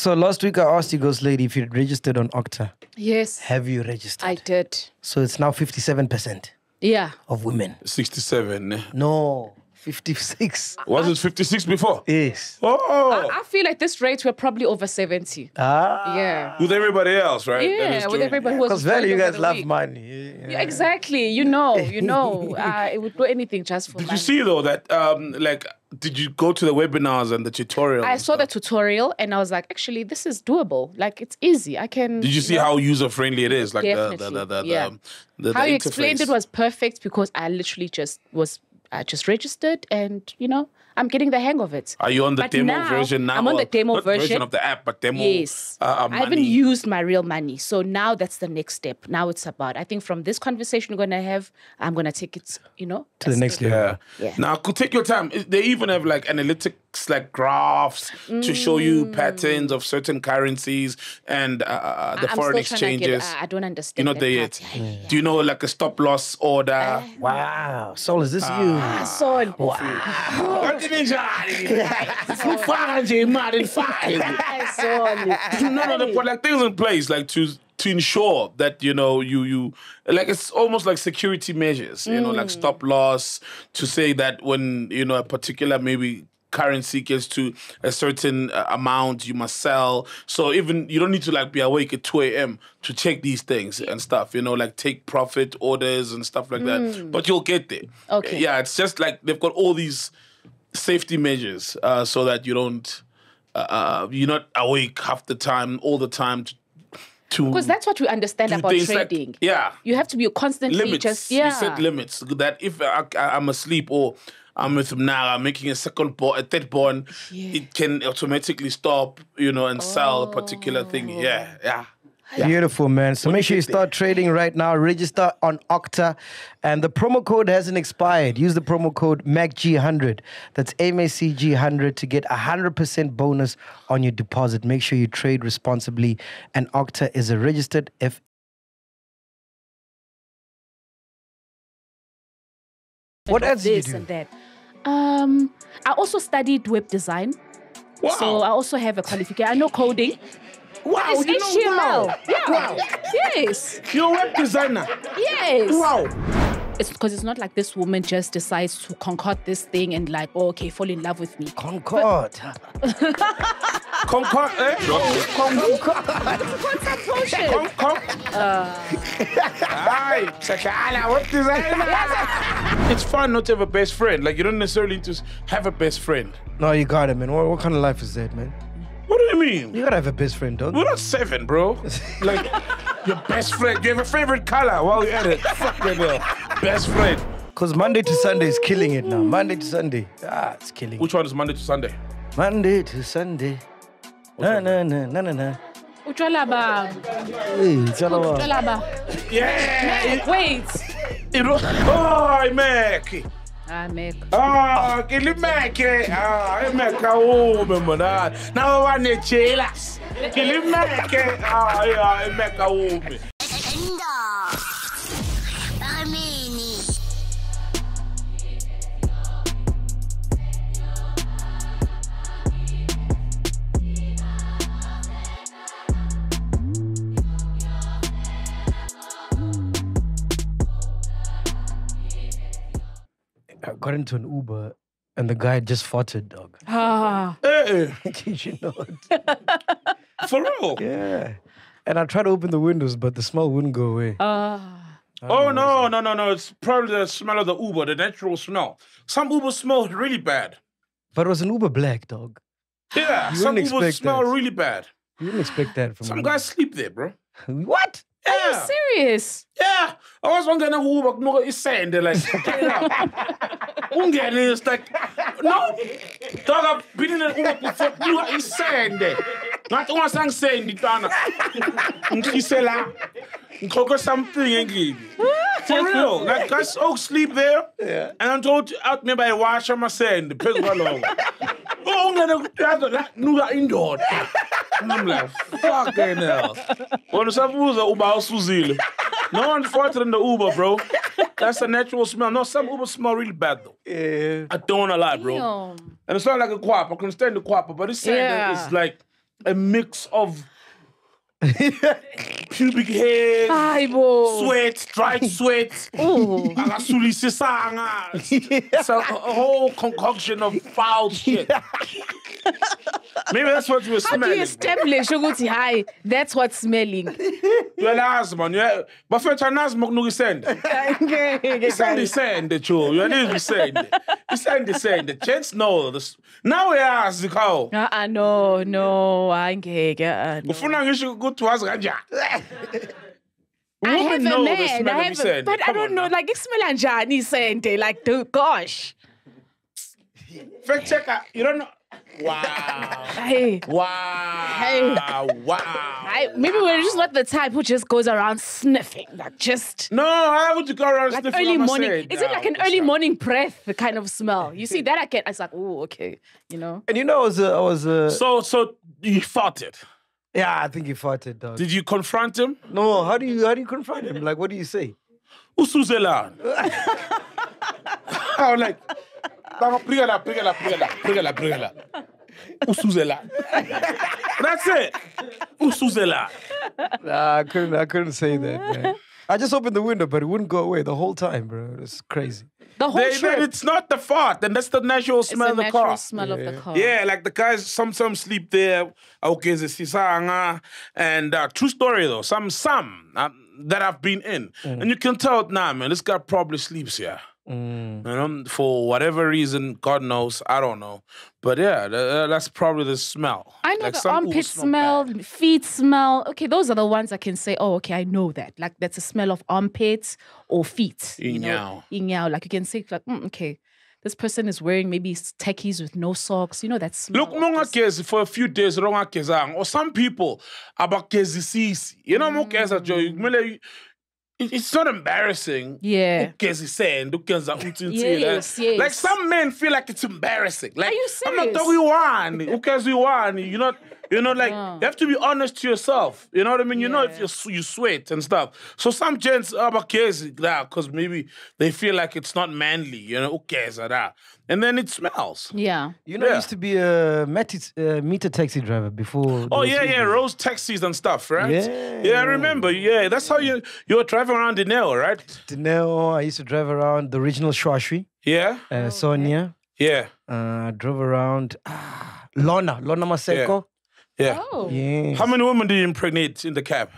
So last week I asked you, Ghost Lady, if you'd registered on Octa. Yes, Have you registered? I did. So it's now 57% Yeah. of women. 67. No, 56. Was it 56 before? Yes. Oh, I feel like this rate we're probably over 70. Ah. Yeah. with everybody else, right? That Yeah, is with true. everybody who was Because value, you guys love week. money. Yeah. Yeah, exactly. You know, you know. Uh, it would do anything just for Did money. you see though that um like did you go to the webinars and the tutorials? I and saw the tutorial and I was like, actually, this is doable. Like, it's easy. I can. Did you see know, how user friendly it is? Like the the Definitely, the the, yeah. the, the, how the you explained it was perfect because I literally just was I just registered and you know I'm getting the hang of it. Are you on the But demo now, version now? I'm on the demo not version. of the app, but demo. Yes. Uh, uh, I haven't used my real money. So now that's the next step. Now it's about, I think from this conversation we're going to have, I'm going to take it, you know, To the next step. level. Yeah. Yeah. Now, could take your time. They even have like analytics, like graphs to show you patterns of certain currencies and uh, uh, the I'm foreign still trying to get- exchanges. I I don't understand. You're not that there part. yet. Yeah, yeah, yeah. Do you know like a stop loss order? Wow. Sol, is this you? Ah, So, Ufaka nje imali nifake. so, no, no, they put like things in place, like to to ensure that you know you you like it's almost like security measures, you know, like stop loss to say that when you know a particular maybe currency gets to a certain uh, amount you must sell. So even you don't need to like be awake at 2 a.m to check these things and stuff you know like take profit orders and stuff like that. But you'll get there. Okay. yeah it's just like they've got all these safety measures uh, so that you don't uh, uh, you're not awake half the time all the time to because that's what we understand about things like- trading. yeah. You have to be constantly limits. Just, yeah. you set limits. That if I, I, i'm asleep or I'm with Nara making a second bond, a third bond, it can automatically stop, you know, and sell a particular thing. Oh. Yeah, yeah. Beautiful, man. So make sure you start trading right now. Register on Octa. And the promo code hasn't expired. Use the promo code MACG100. That's MACG100 to get a 100% bonus on your deposit. Make sure you trade responsibly. And Octa is a registered F. What else did you do? and that. Um, I also studied web design. Wow. So I also have a qualification. I know coding. wow, It's you know, wow. Yeah. Wow. Yes. You're a web designer. Yes. Wow. It's because it's not like this woman just decides to concoct this thing and like, oh, okay, fall in love with me. Concord. Concord, eh? Concord. Potion. Hi, Shakala, web designer. It's fun not to have a best friend. Like, you don't necessarily need to have a best friend. No, you got it, man. What, what kind of life is that, man? What do you mean? You gotta have a best friend, dog. We're not seven, bro. Like, your best friend. You have a favorite color while you're at it. Fuck that hell. Best friend. Because Monday to Sunday is killing it now. Monday to Sunday. Ah, it's killing it. Which one is Monday to Sunday? Monday to Sunday. Na na na na na na. Utshwala ba. Hey, it's all about. Utshwala ba. Yeah! Wait. It, oh, Mac! Ah, Meg. Ah, ke le meke. Ah, e meka o me mona. Na wa ne chelas. Ke le meke. Ah, ya, e got into an Uber and the guy just farted, dog. Ah. Eh, Did you know? it? for real? Yeah. And I tried to open the windows, but the smell wouldn't go away. Ah. Oh no, no, no, no! It's probably the smell of the Uber, the natural smell. Some Ubers smell really bad. But it was an Uber black, dog. Yeah, You some wouldn't Ubers smell that. really bad. You didn't expect that from Some guys sleep there, bro. What? Yeah, Serious. yeah. I was wondering who Uber no is saying they're like, ungene it's like, no, dog. I've been in an Uber before. You is saying there. Not one sang saying the dana. Nkisela, nkoko something again. For real, like guys all sleep there. Yeah. And I'm told out me by wash my sand, the pig along. Oh, ungene kuyadla nuka indoda. And I'm like, fucking hell. When usabuza uba usuzile. No one farted in the Uber, bro. That's a natural smell. No, some Uber smell really bad though. Yeah. I don't wanna lie, bro. Damn. And it's not like a quap. I can stand the quap, but it's saying that it's like a mix of pubic hair, bo. sweat, dried sweat. It's a, a whole concoction of foul shit. Maybe that's what you were How do you smelling. establish ukuthi hi that's what's smelling? Uyalazi man, uya- bafethu anazi mokunuka isende. Isende isende Joe, uyalizwa isende. Isende isende. Gents know this. Now uyazi khawo. Uh-uh, no, no, angeke. Uh, no. Ufuna ngisho ukuthi wazi kanjani. I have Women a man, I have a, isende. but I don't on know, now. like ismela njani isende, like dude, gosh. Fact checker, you don't know. Wow. Hey. Wow. Hey. Wow. I, maybe we're just not the type who just goes around sniffing, like just No, I would go around like sniffing early on my morning. side Is it now. like an early right. morning breath kind of smell? You see that I get. I was like, oh, okay, you know. And you know, I was, uh, I was, uh, So, so you fought it. Yeah, I think he farted, dog. Did you confront him? no, how do you, how do you confront him? Like, what do you say? Usuzelan. I was like, Prigala, prigala, prigala, prigala, prigala. Usuzelan. That's it. Usuzelan. Nah, I couldn't, I couldn't say that, man. I just opened the window, but it wouldn't go away the whole time, bro. It's crazy. The whole They, trip. it's not the fart, and that's the natural it's smell the of the natural car. smell of the car. Yeah, like the guys some some sleep there. Okay, the sisanga, and uh, true story though. Some some uh, that I've been in, and you can tell nah, man. This guy probably sleeps here. Mm. You know, for whatever reason, God knows, I don't know. But yeah, tha- that's probably the smell. I know Like the armpit smell, bad. feet smell. Okay, those are the ones I can say, oh, okay, I know that. Like that's a smell of armpits or feet. You know, Inyao. Like you can say, like, mm, okay, this person is wearing maybe techies with no socks. You know that smell. Look, monga for a few days ronga gezang ah, or some people abagezi sisi. You know mo geza Joe, it's not embarrassing. Yeah. Ugezi send, ugenza utsintsi. Yes, like, like some men feel like it's embarrassing. Like you I'm not serious? talking one. Ugezi one. You're not. You know, like you have to be honest to yourself. You know what I mean? You know if you you sweat and stuff. So some gents abagezi that because maybe they feel like it's not manly. You know, ugeza that, and then it smells. Yeah. You know, I used to be a meti- uh, meter taxi driver before. Oh those yeah, yeah, Ubers. rose taxis and stuff, right? Yeah. yeah, I remember. Yeah, that's how you you were driving around the nail, right? Dineo, I used to drive around the original Shwashwi, Yeah, uh, Sonia. yeah, Uh, I drove around ah, Lona, Lona Maseko. Yeah. Oh. Yeah. How many women do you impregnate in the cab?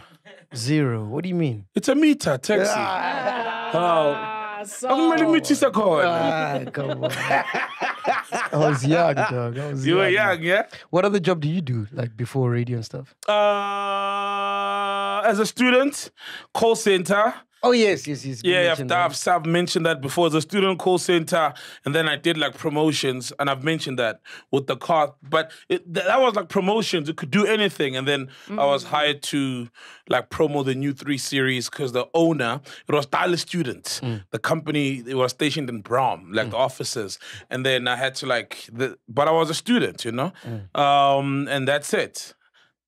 Zero. What do you mean? It's a meter taxi. Oh, Ah, so akumele imithi isekhona. Ah, come on. I was young, dog. I was You were young. young, yeah. What other job do you do, like before radio and stuff? Uh, as a student, call center. Oh yes, yes, yes. Yeah, I've. I've, I've mentioned that before. As a student call center, and then I did like promotions, and I've mentioned that with the car. But it, that was like promotions; it could do anything. And then I was mm. hired to like promo the new three series because the owner it was Dallas students. Mm. The company it was stationed in Brom, like mm. the offices, and then I had to like, the, but I was a student, you know, um, and that's it.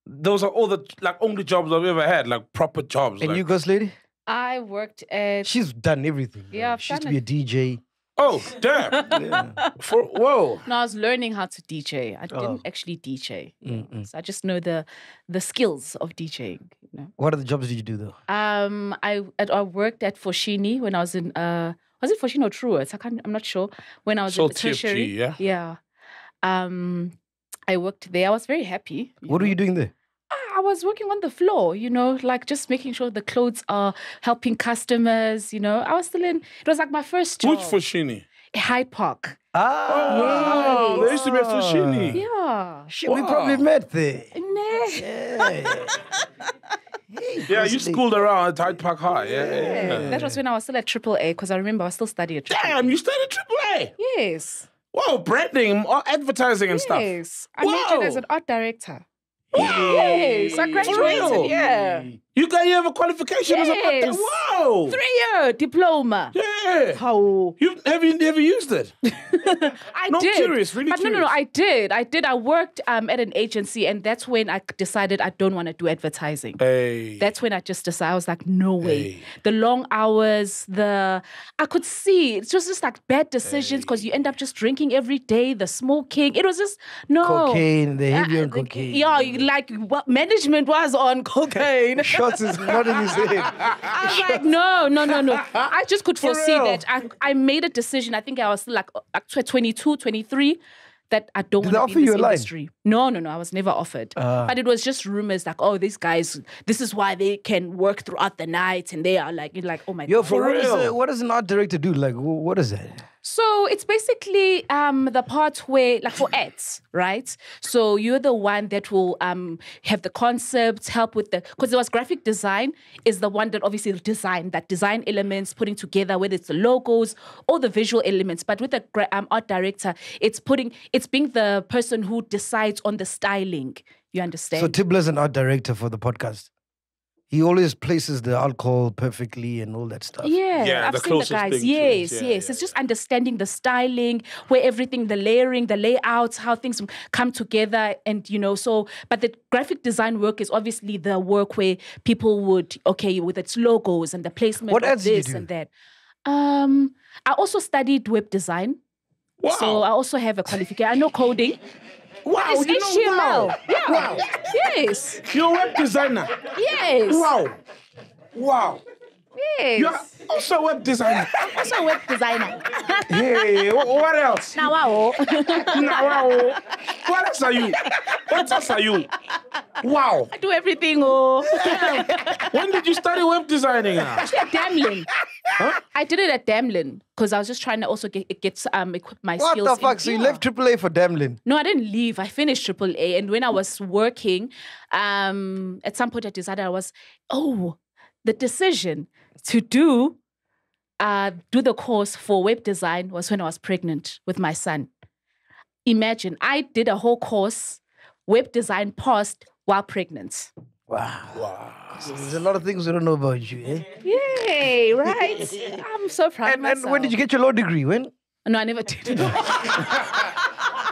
Those are all the like only jobs I've ever had, like proper jobs. And like- you, Ghost Lady? I worked at. She's done everything. Yeah, man. I've she used to done be a DJ. oh damn! For whoa. No, I was learning how to DJ. I Oh. didn't actually DJ. you know, So I just know the the skills of DJing. You know. What other jobs did you do though? Um, I at- I worked at Foschini when I was in uh was it Foschini or Truworths? I can't I'm not sure. When I was So in the TFG, tertiary. yeah? Yeah. Um I worked there. I was very happy. What were you doing there? I was working on the floor, you know, like just making sure the clothes are helping customers, you know. I was still in it was like my first job. Which Foschini? Hyde Park. Ah, Wow, there used to be a Foschini. Yeah. Shit, we probably met there. Nah. Yeah. Yeah, you schooled around at Hyde Park High. Yeah, yeah, yeah. That was when I was still at Triple A because I remember I was still studying at Triple Damn, you started AAA. Yes. Whoa, branding, advertising and stuff. Yes. I majored as an art director. Yes. I graduated. Yeah. You got you have a qualification as a Yes. bartender? Wow. Three year diploma. Yeah. How? You have you never used it? I No, did. curious, really but no, no, no. I did. I did. I worked um, at an agency, and that's when I decided I don't want to do advertising. Hey. That's when I just decided I was like, no way. Hey. The long hours, the I could see it's just just like bad decisions because you end up just drinking every day, the smoking. It was just no Cocaine, the heavy Uh, on cocaine. Yeah, you- like what management was on cocaine. Shots is not in his head. I was like, no, no, no, no. I just could foresee real? That. I, I made a decision. I think I was like, like 22, 23, that I don't Did they want to offer be in you this a line? industry. No, no, no. I was never offered. Ah. but it was just rumors like, oh, these guys, this is why they can work throughout the night. And they are like, you're like, oh my Yo, God. for what, is real? it, what does an art director do? Like, what is that? So it's basically um, the part where, like for ads, right? So you're the one that will um, have the concept, help with the, because it was graphic design is the one that obviously design, that design elements, putting together, whether it's the logos or the visual elements. But with the um, art director, it's putting, it's being the person who decides on the styling. You understand? So Tibbler's an art director for the podcast. He always places the alcohol perfectly and all that stuff. Yeah, Yeah, I've the seen the guys. thing to. Yes, Yeah, yes. yeah, it's just understanding the styling, where everything, the layering, the layouts, how things come together, and you know. So, but the graphic design work is obviously the work where people would okay with its logos and the placement What of ads did you this do? and that. Um, I also studied web design, wow. so I also have a qualification. I know coding. Wow. You know, HTML. wow. Yeah. Wow. Yes. You're a web designer. Yes. Wow. Wow. Yes. You're also a web designer. also a web designer. hey, what else? now, wow. Now, wow. What else are you? What else are you? Wow. I do everything. Oh. When did you study web designing? Actually, at Damelin. I did it at Damelin because I was just trying to also get, get um equip my What skills. the in- fuck? So you yeah. left AAA for Damelin? No, I didn't leave. I finished AAA, and when I was working, um, at some point I decided I was, oh, the decision to do, uh, do the course for web design was when I was pregnant with my son. Imagine I did a whole course, web design, passed while pregnant. Wow. Wow. There's a lot of things we don't know about you, eh? Yay! Right? I'm so proud of And, myself. and when did you get your law degree? When? No, I never did.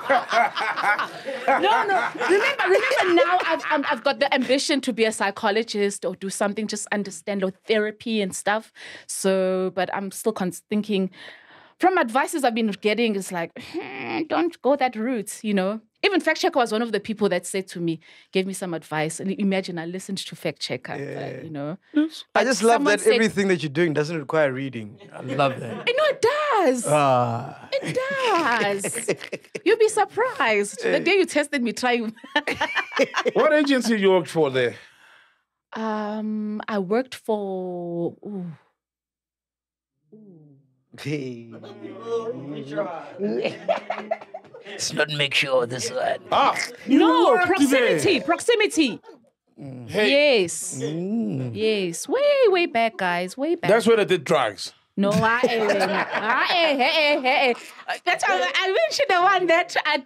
no, no. Remember, remember now I've, I'm- I've got the ambition to be a psychologist or do something, just understand or therapy and stuff. So, but I'm still cons- thinking from advices I've been getting, it's like, "Hmm, don't go that route, you know? Even Fact Checker was one of the people that said to me, gave me some advice. And imagine I listened to Fact Checker, but, you know? I just love that said- everything that you're doing doesn't require reading. I love that. I know it does. Ah. It does. You'll be surprised. The day you tested me, try. What agency you worked for there? um, I worked for. ooh. Hey. Let's not make sure this one. Ah, No, worked proximity. Proximity. Hey, Yes. Yes. Way, way back, guys. Way back. that's where they did drugs. No, I, I, hey, hey, hey. That's why I mentioned the one that I,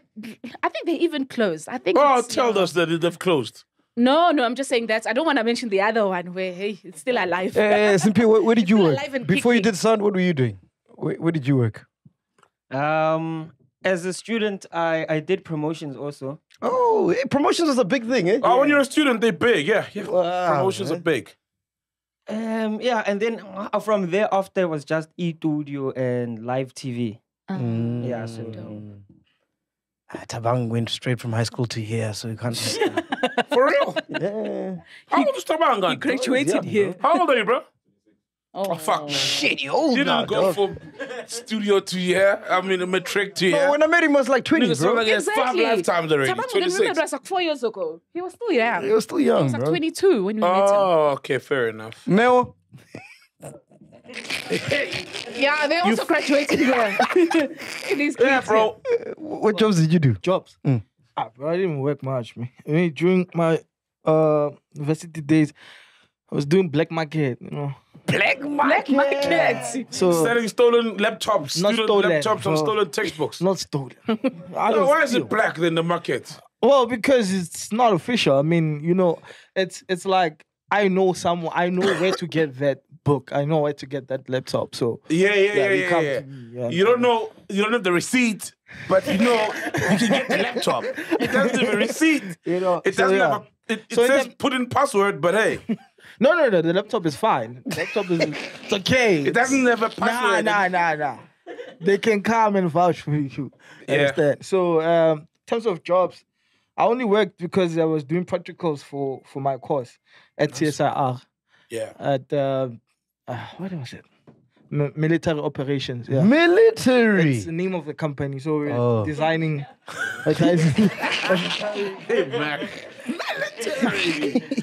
I think they even closed. I think. Oh, tell yeah. us that they've closed. No, no, I'm just saying that. I don't want to mention the other one where hey, it's still alive. Eh, Simpy, where, where did you work? alive and Before you did sound, what were you doing? Where, where did you work? Um, as a student, I, I did promotions also. Oh, eh, promotions was a big thing, eh? Oh, when you're a student, they're big. Yeah, yeah. Wow, Promotions man. are big. Um, yeah, and then uh, from there after was just e-studio and live TV. Um, Yeah, so Ah, Tabang went straight from high school to here, so you can't. For real. yeah. How old is Tabang? He graduated here. How old are you, bro? Oh, fuck, man. Shit, you old You didn't go dog. from studio to here. I mean, a matric to No, here. when I met him, I was like 20, Nigga, sound bro. like he has five Exactly. lifetimes already. Tabangu, remember 26. it was like four years ago. He was still young. He was still young, He was like bro. 22 when we met him. Oh, okay, fair enough. Mel, Yeah, they also graduated here. These Yeah, kids bro. what jobs did you do? jobs. Mm. Ah, bro, I didn't work much, man. I mean, during my uh university days, I was doing black market, you know. Black here. Black market. So Selling stolen laptops, Not student stolen, laptops, and bro. stolen textbooks. not stolen. I No, why is it black in the market? Well, because it's not official. I mean, you know, it's it's like I know someone. I know where to get that book. I know where to get that laptop. So Yeah, yeah, yeah, you yeah. come yeah. to me, yeah. You don't know. You don't have the receipt, but you know you can get the laptop. It doesn't have a receipt. you know. It so, doesn't yeah. have a. It, it So says does- put in password, but hey, No, no, no. The laptop is fine. The laptop is it's okay. it doesn't have a password. nah, nah, nah. nah. They can come and vouch for you. Yeah. Understand? So, um, in terms of jobs, I only worked because I was doing practicals for for my course at CSIR Yeah. at um uh, what was it? M- military operations. Yeah. Military. It's the name of the company. So we're Oh. designing, Hey, Mac.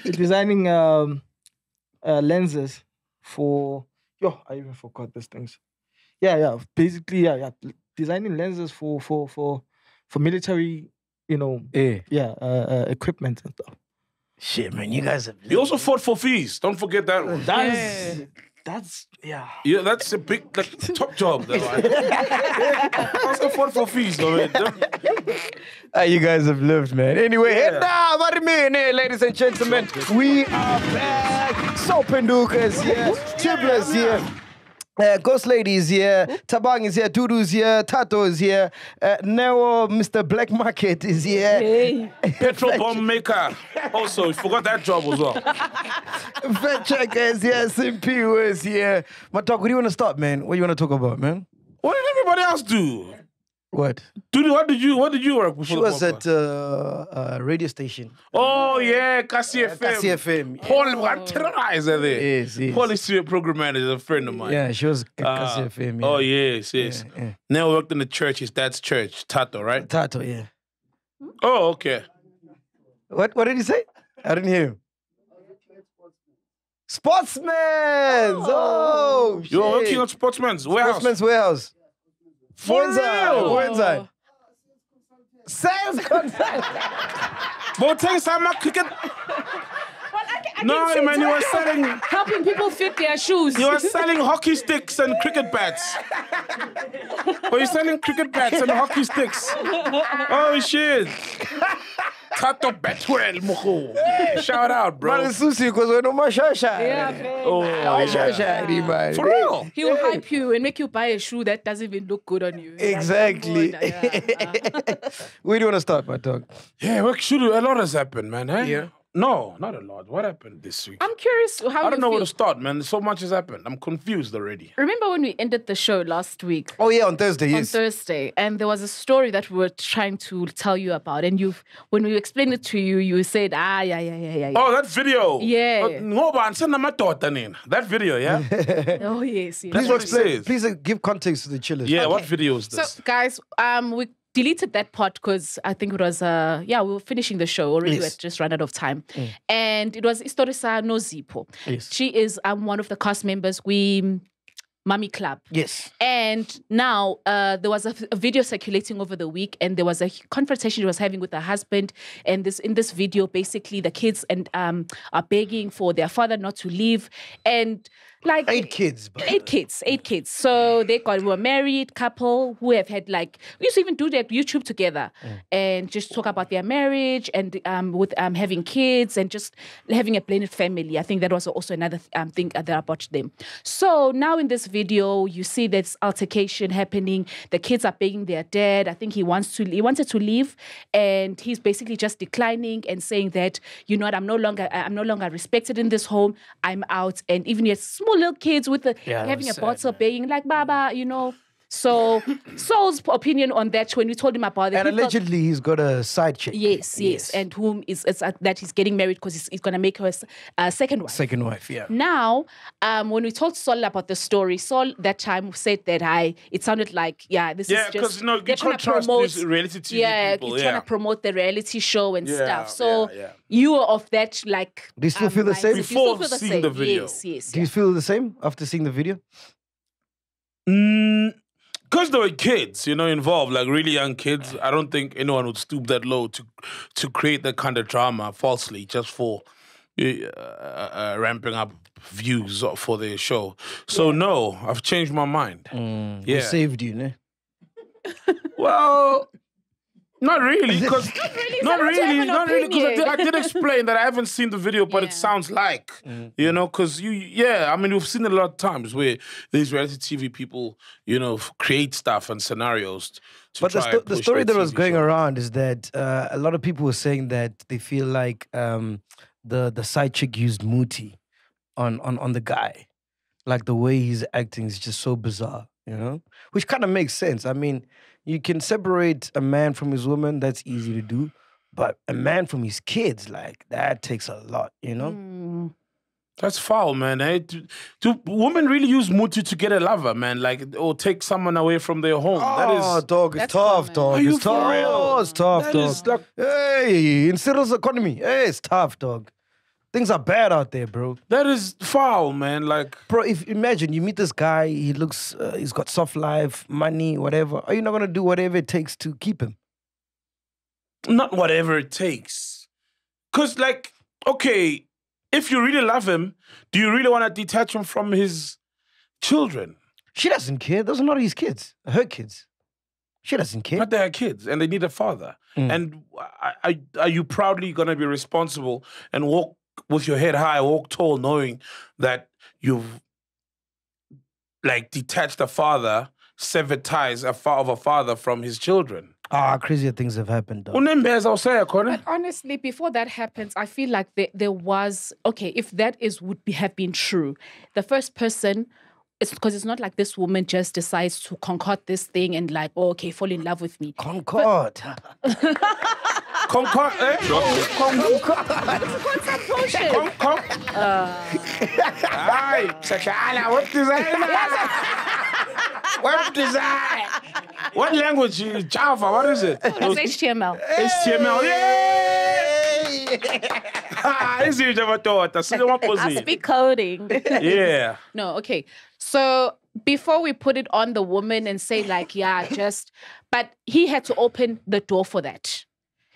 we're designing um, uh, lenses for. Yo, I even forgot these things. Yeah, yeah. Basically, yeah, yeah. Designing lenses for for for for military, you know, Yeah. yeah, uh, uh, equipment and stuff. Shit, man, you guys have. You also fought for fees. Don't forget that one. That's that's yeah. Yeah, that's a big, like, top job. Though. I also fought for fees, though, man. Ah, you guys have lived, man. Anyway, Yeah. and now, what do you mean, eh, ladies and gentlemen? We are back. Sol Phenduka's here, Tiblers here. Uh, Ghost Lady is here, Tabang is here, Dudu's here, Tato is here, uh, Neo, Mr. Black Market is here, Hey. Petrol bomb maker. Also, you forgot that job as well. Fat Checker is here, Simpy is here. Matok, what do you want to start, man? What do you want to talk about, man? What did everybody else do? What? Dude, what did you what did you work before? She was at uh, a radio station. Oh yeah, Cassie FM. Cassie FM. Paul what terrorizer there. Yes, yes. Paul is a program manager, a friend of mine. Yeah, she was at Uh, Cassie FM. Yeah. Oh yes, yes. Yeah, yeah. Now worked in the church, his dad's church, Tato, right? Tato, yeah. Oh, okay. What what did he say? I didn't hear him. Sportsmen! Oh, You were shit. working at Sportsman's warehouse. Sportsman's Warehouse. For Wenza, real? Wenza. Sales contact. But tell you something, cricket. No, man, you were selling helping people fit their shoes. you were selling hockey sticks and cricket bats. Were you selling cricket bats and hockey sticks? Oh shit. Tato Betwell, moho. Shout out, bro. But it's Susi because we're no more shasha. yeah, man. Oh, Shasha, man. For real. He will hype you and make you buy a shoe that doesn't even look good on you. Exactly. God, yeah. Where do you want to start, my dog? Yeah, what should a lot has happened, man. Eh? Yeah. No, not a lot. What happened this week? I'm curious how I don't know feel. where to start, man. So much has happened. I'm confused already. Remember when we ended the show last week? Oh, yeah, on Thursday, on yes. Thursday, and there was a story that we were trying to tell you about, and you've when we explained it to you, you said, ah, yeah, yeah, yeah, yeah. yeah. Oh, that video. Yeah. Ngoba ansana madoda nina. That video, yeah? Oh, yes, yes. That's Please explain. Please uh, give context to the chillers. Yeah, what Okay. video is this? So, guys, um, we deleted that part because I think it was, uh, yeah, we were finishing the show already. We had just run out of time, and it was Istorisa Nozipho. Yes. She is um one of the cast members. We. Mummy Club. Yes. And now uh, there was a, a video circulating over the week, and there was a confrontation she was having with her husband. And this in this video, basically, the kids and um, are begging for their father not to leave, and like Eight kids. But Eight kids, eight kids. So they got were a married couple who have had like we used to even do their YouTube together and just talk about their marriage and um with um having kids and just having a blended family. I think that was also another th- um thing that about them. So now in this video, you see this altercation happening. The kids are begging their dad. I think he wants to he wanted to leave, and he's basically just declining and saying that you know what I'm no longer I'm no longer respected in this home. I'm out, and even yet small little kids with the Yeah, having a bottle begging like Baba, you know. So Sol's opinion on that when we told him about it, and he felt- allegedly he's got a side chick. yes, yes, and whom is it's, uh, that he's getting married because he's, he's gonna make her a s- a second wife. Second wife, yeah. Now, um, when we told Sol about the story, Sol that time said that I it sounded like yeah, this Yeah, is 'cause, just you know, you they're trying can't to trust promote these reality TV yeah, people, you're yeah. trying to promote the reality show and Yeah, stuff. So yeah, yeah. you were of that like. Do you still feel the same? Before feel the seeing same. the video. Yes, yes. Do you feel the same after seeing the video? Because there were kids, you know, involved, like really young kids. I don't think anyone would stoop that low to to create that kind of drama falsely just for uh, uh, ramping up views for their show. So no, I've changed my mind. We Yeah. saved you, ne? Well, Not really, because really, not someone to have really, not really. Because I, did- I opinion. did explain that I haven't seen the video, but Yeah. it sounds like Mm-hmm. you know, because you, yeah. I mean, we've seen a lot of times where these reality TV people, you know, create stuff and scenarios. To But the, sto- and the story their that was TV going show. around is that uh, a lot of people were saying that they feel like um, the the side chick used Muti on, on on the guy, like the way he's acting is just so bizarre, you know, which kind of makes sense. I mean, you can separate a man from his woman, that's easy to do, but a man from his kids, like that takes a lot, you know. Mm. That's foul, man. Eh? Do, do women really use muti to get a lover, man? Like, or take someone away from their home? that Oh, is. dog, it's tough, common. dog. Are you it's for tough. real? Oh, it's tough, That dog. is like- hey, in Cyril's economy, hey, it's tough, dog. Things are bad out there, bro. That is foul, man. Like, Bro, if imagine you meet this guy, he looks, uh, he's got soft life, money, whatever. Are you not gonna do whatever it takes to keep him? not whatever it takes. Cause, like, okay, if you really love him, do you really want to detach him from his children? She doesn't care. Those are not his kids. Her kids. She doesn't care. But they are kids and they need a father. Mm. And I, I, are you proudly going to be responsible and walk with your head high, walk tall, knowing that you've like detached a father, severed ties a fa- of a father from his children? Ah, crazier things have happened, dog. Unembeza. But honestly, before that happens, I feel like there, there was okay. If that is would be, have been true, the first person, it's because it's not like this woman just decides to concoct this thing and like, oh, okay, fall in love with me. Concord. Concord, eh? Concord. Potion. Hayi, Shashala, web designer. web design. What language? Java, what is it? It's HTML. HTML. Yay! Ah, izinto amadoda, sike I amaphosini. speak coding. Yeah. No, okay. So before we put it on the woman and say like, yeah, just, but he had to open the door for that.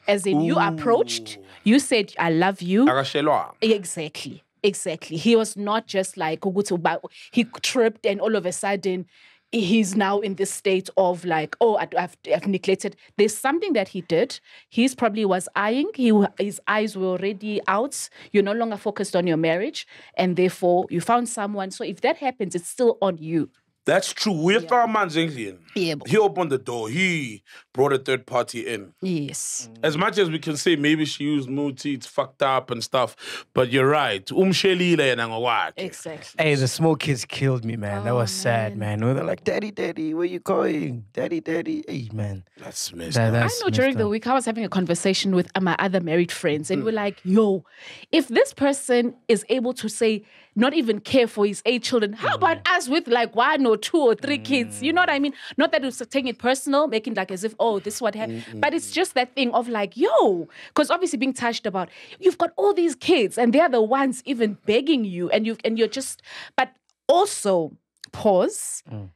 As in, you approached, you said, I love you. Akashelwa. Exactly. Exactly. He was not just like ukuthi uba- he tripped and all of a sudden he's now in this state of like, oh, I- I've, I've neglected. There's something that he did. He's probably was eyeing. He his eyes were already out. You're no longer focused on your marriage, and therefore you found someone. So if that happens, it's still on you. That's true. We found Manzinglian. Yebo. He opened the door. He brought a third party in. Yes. As much as we can say maybe she used Muti, it's fucked up and stuff, but you're right. Umshelile yena ngokwakhe. Exactly. Hey, the small kids killed me, man. that Oh, was sad, man. They're like, Daddy, Daddy, where you going? Daddy, Daddy. Hey, man. That's messed That- up. I know during messed the week I was having a conversation with my other married friends, Mm. and we're like, yo, if this person is able to say, not even care for his eight children, how about Mm. us with like one or two or three kids? You know what I mean? Not that it's taking it personal, making like as if, oh, this is what happened. But it's just that thing of like, yo, because obviously being touched about, you've got all these kids, and they're the ones even begging you, and you and you're just, but also pause. Mm.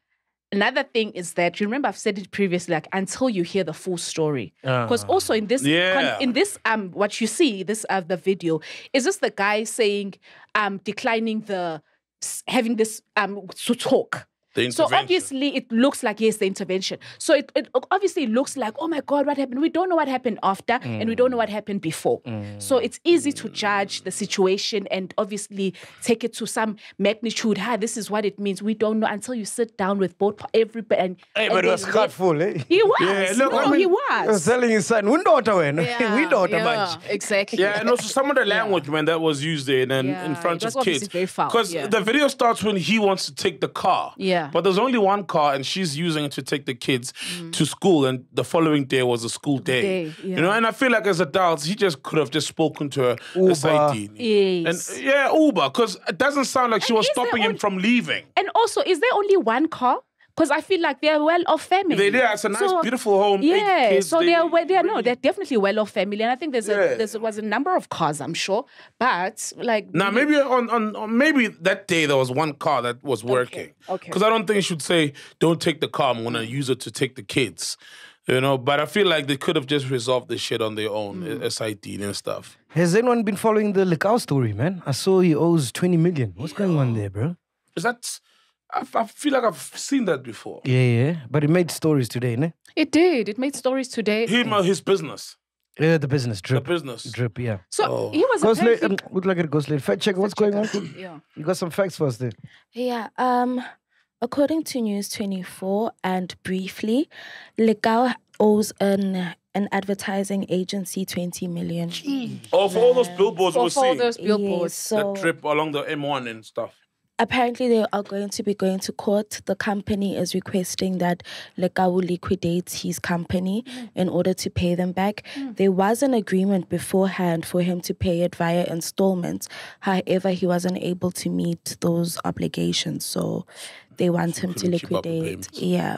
Another thing is that you remember I've said it previously, like until you hear the full story. Because also in this, con- Yeah. in this, um, what you see this uh, the video is this the guy saying, um, declining the having this um to talk. The So obviously it looks like yes, the intervention. So it, it obviously looks like oh my god, what happened? We don't know what happened after, and we don't know what happened before. So it's easy to judge the situation and obviously take it to some magnitude. Hi, this is what it means. We don't know until you sit down with both pa- everybody. And, Hey, and but it then was let- heartful, eh? He was. Yeah, look, no, I mean- he He was was. telling his son, Windota, when. Windota, yeah, man. exactly. Yeah, and also some of the language, man, that was used there and Yeah, in front of kids. Because yeah. the video starts when he wants to take the car. Yeah. But there's only one car, and she's using it to take the kids to school. And the following day was a school day. Mm. Day, You know, and I feel like as adults, he just could have just spoken to her. Uber. SID. Yes. And yeah, Uber, because it doesn't sound like she was is there stopping him only- from leaving. And also, is there only one car? Because I feel like they're well off family. They did. It's a nice, So- beautiful home. eight Yeah, kids, so they, are well, they are no, they're definitely well off family, and I think there's a Yeah. there was a number of cars, I'm sure, but like Now maybe on, on on maybe that day there was one car that was working. okay. Because I don't think you should say, "Don't take the car. I'm gonna use it to take the kids." You know, but I feel like they could have just resolved the shit on their own, Mm. uh, SID and stuff. Has anyone been following the Lekau story, man? I saw he owes 20 million. What's going on there, bro? Is that? I, I feel like I've seen that before. Yeah, yeah. But it made stories today, ne? It did. It made stories today. Him or his business. Yeah, the business The business. Drip, yeah. So Oh. he was Ghost lady, apparently- um, look like it, Ghost lady. Fact check, what's going on? Yeah. You got some facts for us there. Yeah. Um, according to News 24 and briefly, Lekau owes an an advertising agency 20 million. Oh, for all those billboards For, we're for all those Yes, billboards. so that trip along the M1 and stuff. Apparently they are going to be going to court. The company is requesting that Lekau liquidates his company mm. in order to pay them back. Mm. There was an agreement beforehand for him to pay it via installments. However, he wasn't able to meet those obligations, so they want him to couldn't keep up with liquidate. Yeah.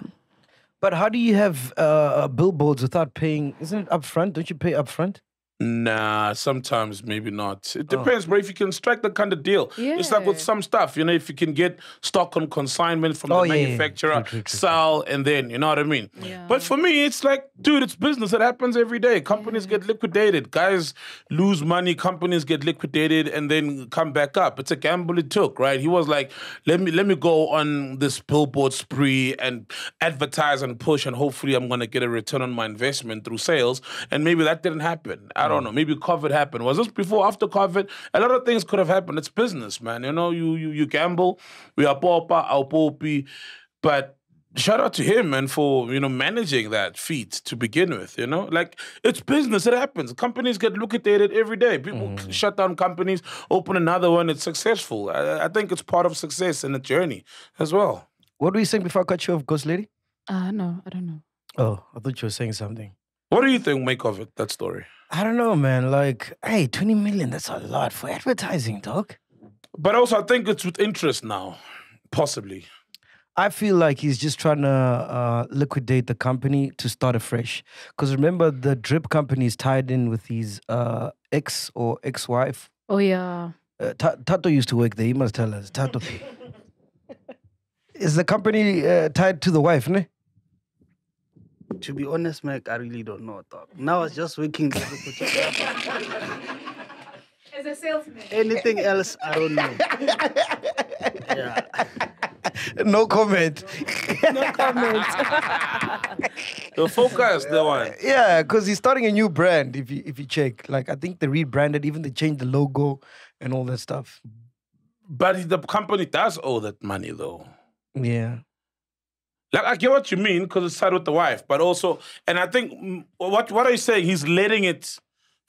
But how do you have uh, uh, billboards without paying? Isn't it upfront? Don't you pay upfront? Nah, sometimes maybe not. Oh. It depends, bro. If you can strike the kind of deal, it's like with some stuff, you know, if you can get stock on consignment from Oh, the yeah, yeah, yeah. manufacturer, sell, and then you know what I mean. Yeah. But for me, it's like, dude, it's business. It happens every day. Companies get liquidated. Guys lose money. Companies get liquidated and then come back up. It's a gamble it took, right? He was like, let me let me go on this billboard spree and advertise and push, and hopefully I'm gonna get a return on my investment through sales. And maybe that didn't happen. I don't know. Maybe COVID happened. Was this before, after COVID? A lot of things could have happened. It's business, man. You know, you you you gamble. We are popa, our popi, but shout out to him man for you know managing that feat to begin with you know like it's business it happens companies get liquidated every day people shut down companies open another one it's successful I, I think it's part of success and the journey as well What do you saying before I cut you off, Ghost Lady? Uh, no, I don't know. Oh, I thought you were saying something. what do you think make of it that story I don't know, man. Like, hey, 20 million, that's a lot for advertising, dog. but also i think it's with interest now possibly I feel like he's just trying to uh, liquidate the company to start afresh. Because remember, the drip company is tied in with his uh, ex or ex wife. Oh yeah. Uh, Tato used to work there. He must tell us. Tato. is the company uh, tied to the wife, ne? To be honest, Mike, I really don't know, dog. Now I was just working. as a. As a salesman. Anything else, I don't know. Yeah. No comment. No comment. the focus the one yeah, because he's starting a new brand. If you if you check, like I think they rebranded, even they changed the logo and all that stuff. but the company does owe that money though Yeah. Like I get what you mean because it's tied with the wife, but also, and I think mm, what what are you saying? He's letting it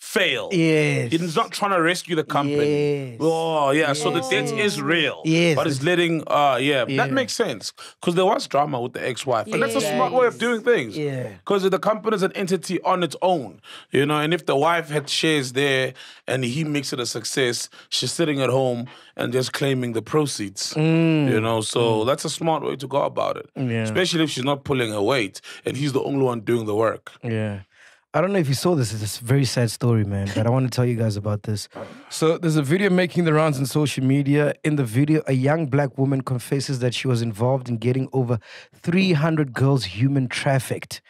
fail. Yes. He's not trying to rescue the company. Yes. Oh yeah, so the debt is real. Yes, but it's- letting. Uh, yeah, Yeah. that makes sense because there was drama with the ex-wife, and that's a smart way of doing things. Yeah. because the company is an entity on its own, you know. And if the wife had shares there and he makes it a success, she's sitting at home and just claiming the proceeds. You know, so that's a smart way to go about it. Mm. Yeah. Especially if she's not pulling her weight and he's the only one doing the work. Yeah. I don't know if you saw this. It's a very sad story, man. But I want to tell you guys about this. So there's a video making the rounds on social media. In the video, a young black woman confesses that she was involved in getting over 300 girls human trafficked.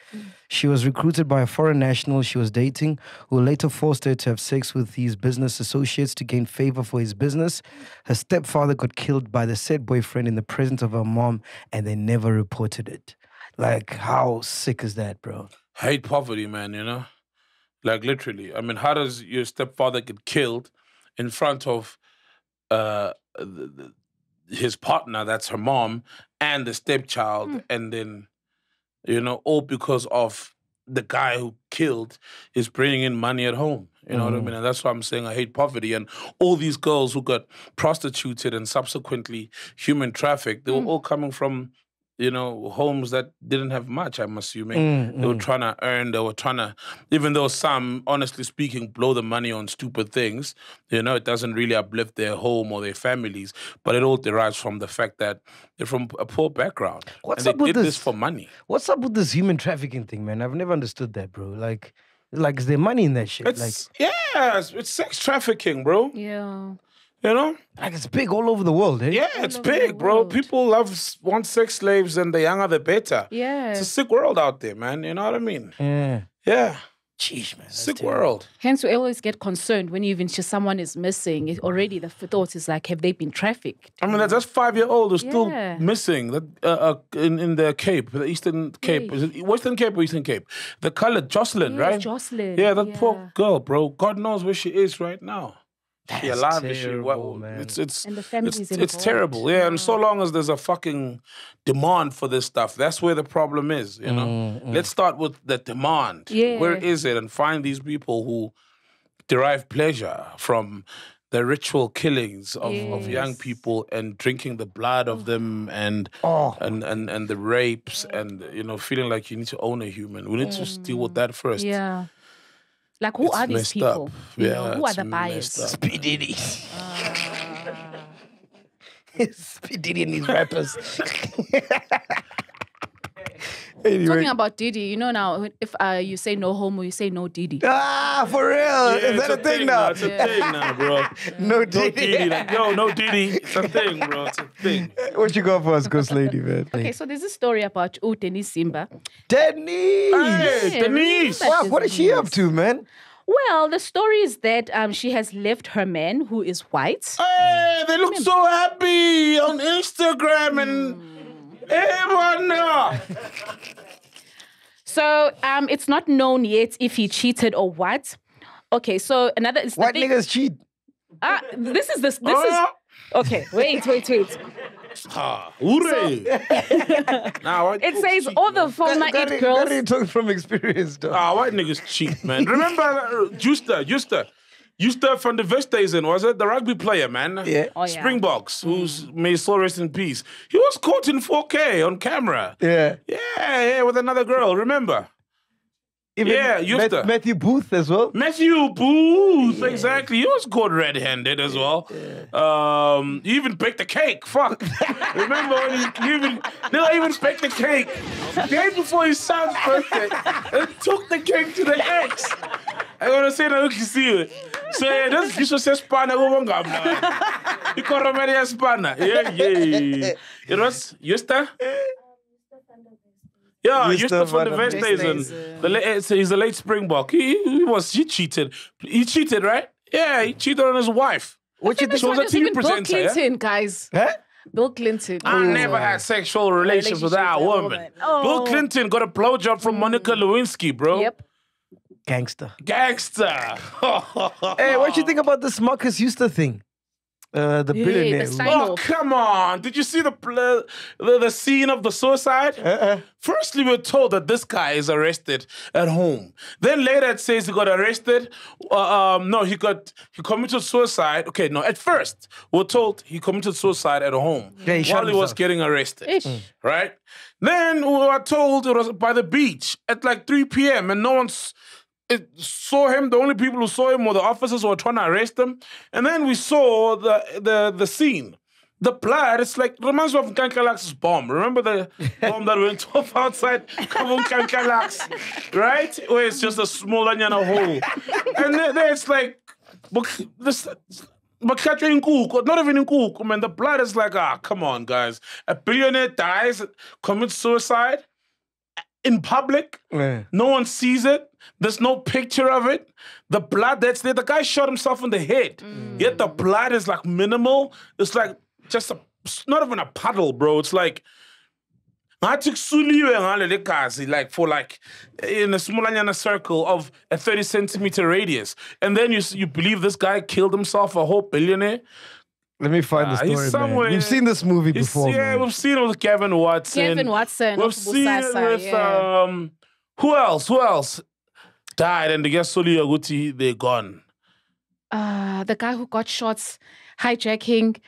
She was recruited by a foreign national she was dating, who later forced her to have sex with his business associates to gain favor for his business. Her stepfather got killed by the said boyfriend in the presence of her mom, and they never reported it. Like, how sick is that, bro? Hate poverty, man, you know? Like literally. I mean, how does your stepfather get killed in front of uh the, the, his partner, that's her mom, and the stepchild, hmm. and then you know, all because of the guy who killed is bringing in money at home. You know what I mm-hmm. mean? And that's why I'm saying I hate poverty. And all these girls who got prostituted and subsequently human trafficked, they were hmm. all coming from, you know, homes that didn't have much, I'm assuming. Mm, They were trying to earn, they were trying to, even though some, honestly speaking, blow the money on stupid things, you know, it doesn't really uplift their home or their families, but it all derives from the fact that they're from a poor background. What's and up they with did this? this for money. What's up with this human trafficking thing, man? I've never understood that, bro. Like, like is there money in that shit? It's, yeah, it's, it's sex trafficking, bro. Yeah. You know? like, like it's big all over the world, eh? Yeah, it's big, bro. world. People love want sex slaves, and the younger the better. Yeah. It's a sick world out there, man. You know what I mean? Yeah. Yeah. Jeez, man. that's Sick terrible. world. Hence, we always get concerned when you even just someone is missing. It, already the thought is like, have they been trafficked? I mean, that's just five year old who's still missing that uh, uh, in in the Cape, the Eastern Cape, is it Western Cape or Eastern Cape? The colored Jocelyn, Yes, right? Jocelyn, Yeah, that yeah. poor girl, bro. God knows where she is right now. She That's alive? Is she? terrible, Well, man. It's it's And the family's it's, it's terrible. Yeah, and so long as there's a fucking demand for this stuff, that's where the problem is. You know, Mm, let's start with the demand. Yeah. Where is it? And find these people who derive pleasure from the ritual killings of, of young people and drinking the blood of them and Oh. and, and and the rapes and you know feeling like you need to own a human. We need to deal with that first. Yeah. Like, who It's are these people? up. You Yeah, know, who are the buyers? Diddy. P. Diddy and these rappers. anyway. Talking about Diddy, you know now, if uh, you say no homo, you say no Diddy. Ah, for real? Yeah, Is that it's a thing now? It's a thing now, bro. No No Diddy. Diddy, like, yo, no Diddy. It's a thing, bro. It's a thing. What you got for us, Ghost Lady, man? Okay, so there's a story about U Denise Zimba. Denise! Hey, Yeah, Denise. Wow, what is she up to, man? Well, the story is that um, she has left her man, who is white. Hey, they look so happy on Instagram and everyone. uh, So um, it's not known yet if he cheated or what. Okay, so another is the White thing- niggas cheat. Ah, this is this. This Oh, is okay. Wait, wait, wait. Ah, hooray. nah, It says cheat, all the man. former Got it it- girls. got it talking from experience, though. Ah, white niggas cheat, man. Remember uh, Justa, Justa. Justa van der Westhuizen, was it? The rugby player, man. Yeah. Oh, yeah. Springboks, who's may his soul rest in peace. He was caught in 4K on camera. Yeah. Yeah, yeah, with another girl, remember? Even Yeah, used. Matthew Booth as well. Matthew Booth, exactly. He was caught red-handed as well. Um, he even baked the cake. Fuck. Remember when he, he even no, he even baked the cake the day before his son's birthday and took the cake to the ex. I want to say that you see it. So yeah, this this was a spanner over You call Romania a spanner. Yeah, yeah. It was Justa. Yeah, Justa Justa van van der der The late, eh, so he's a late Springbok. He, he was he cheated. He cheated, right? Yeah, he cheated on his wife. What you This She was a TV even Bill presenter, yeah? Clinton, guys. Huh? Bill Clinton. I oh. never had sexual relations with that Relationship with a woman. woman. Oh. Bill Clinton got a blowjob from mm. Monica Lewinsky, bro. Yep. Gangster. Gangster. Hey, what you think about this Markus Jooste thing? Uh, the Yeah, billionaire. the Oh, come on. Did you see the, the the scene of the suicide? Uh-uh. Firstly, we're told that this guy is arrested at home. Then later it says he got arrested. Uh, um, no, he got he committed suicide. Okay, no. At first, we're told he committed suicide at home Yeah, he while he was getting arrested. Ish. Right? Then we were told it was by the beach at like 3 p.m. and no one's it saw him. The only people who saw him were the officers who were trying to arrest him. And then we saw the the the scene. The blood, it's like reminds me of Kankalax's bomb. Remember the bomb that went off outside Kabul Kankalax, right? Where it's just a small onion hole. And then, then it's like but this but catch in cook, not even in cook, man. The blood is like, ah, come on, guys. A billionaire dies, commits suicide in public. Yeah. No one sees it. There's no picture of it. The blood that's there, the guy shot himself in the head. Yet the blood is like minimal. It's like just a, it's not even a puddle, bro. It's like, ngathi kusuliwe ngale legazi like for like in a smallanyana circle of a 30 centimeter radius and then you you believe this guy killed himself a whole billionaire Let me find the Ah, he's story, man. somewhere- We've seen this movie It's- before, yeah man. we've seen it with Gavin Watson Gavin Watson we've of seen it with yeah. um who else who else died and the guess Guti they're gone Uh, the guy who got shots hijacking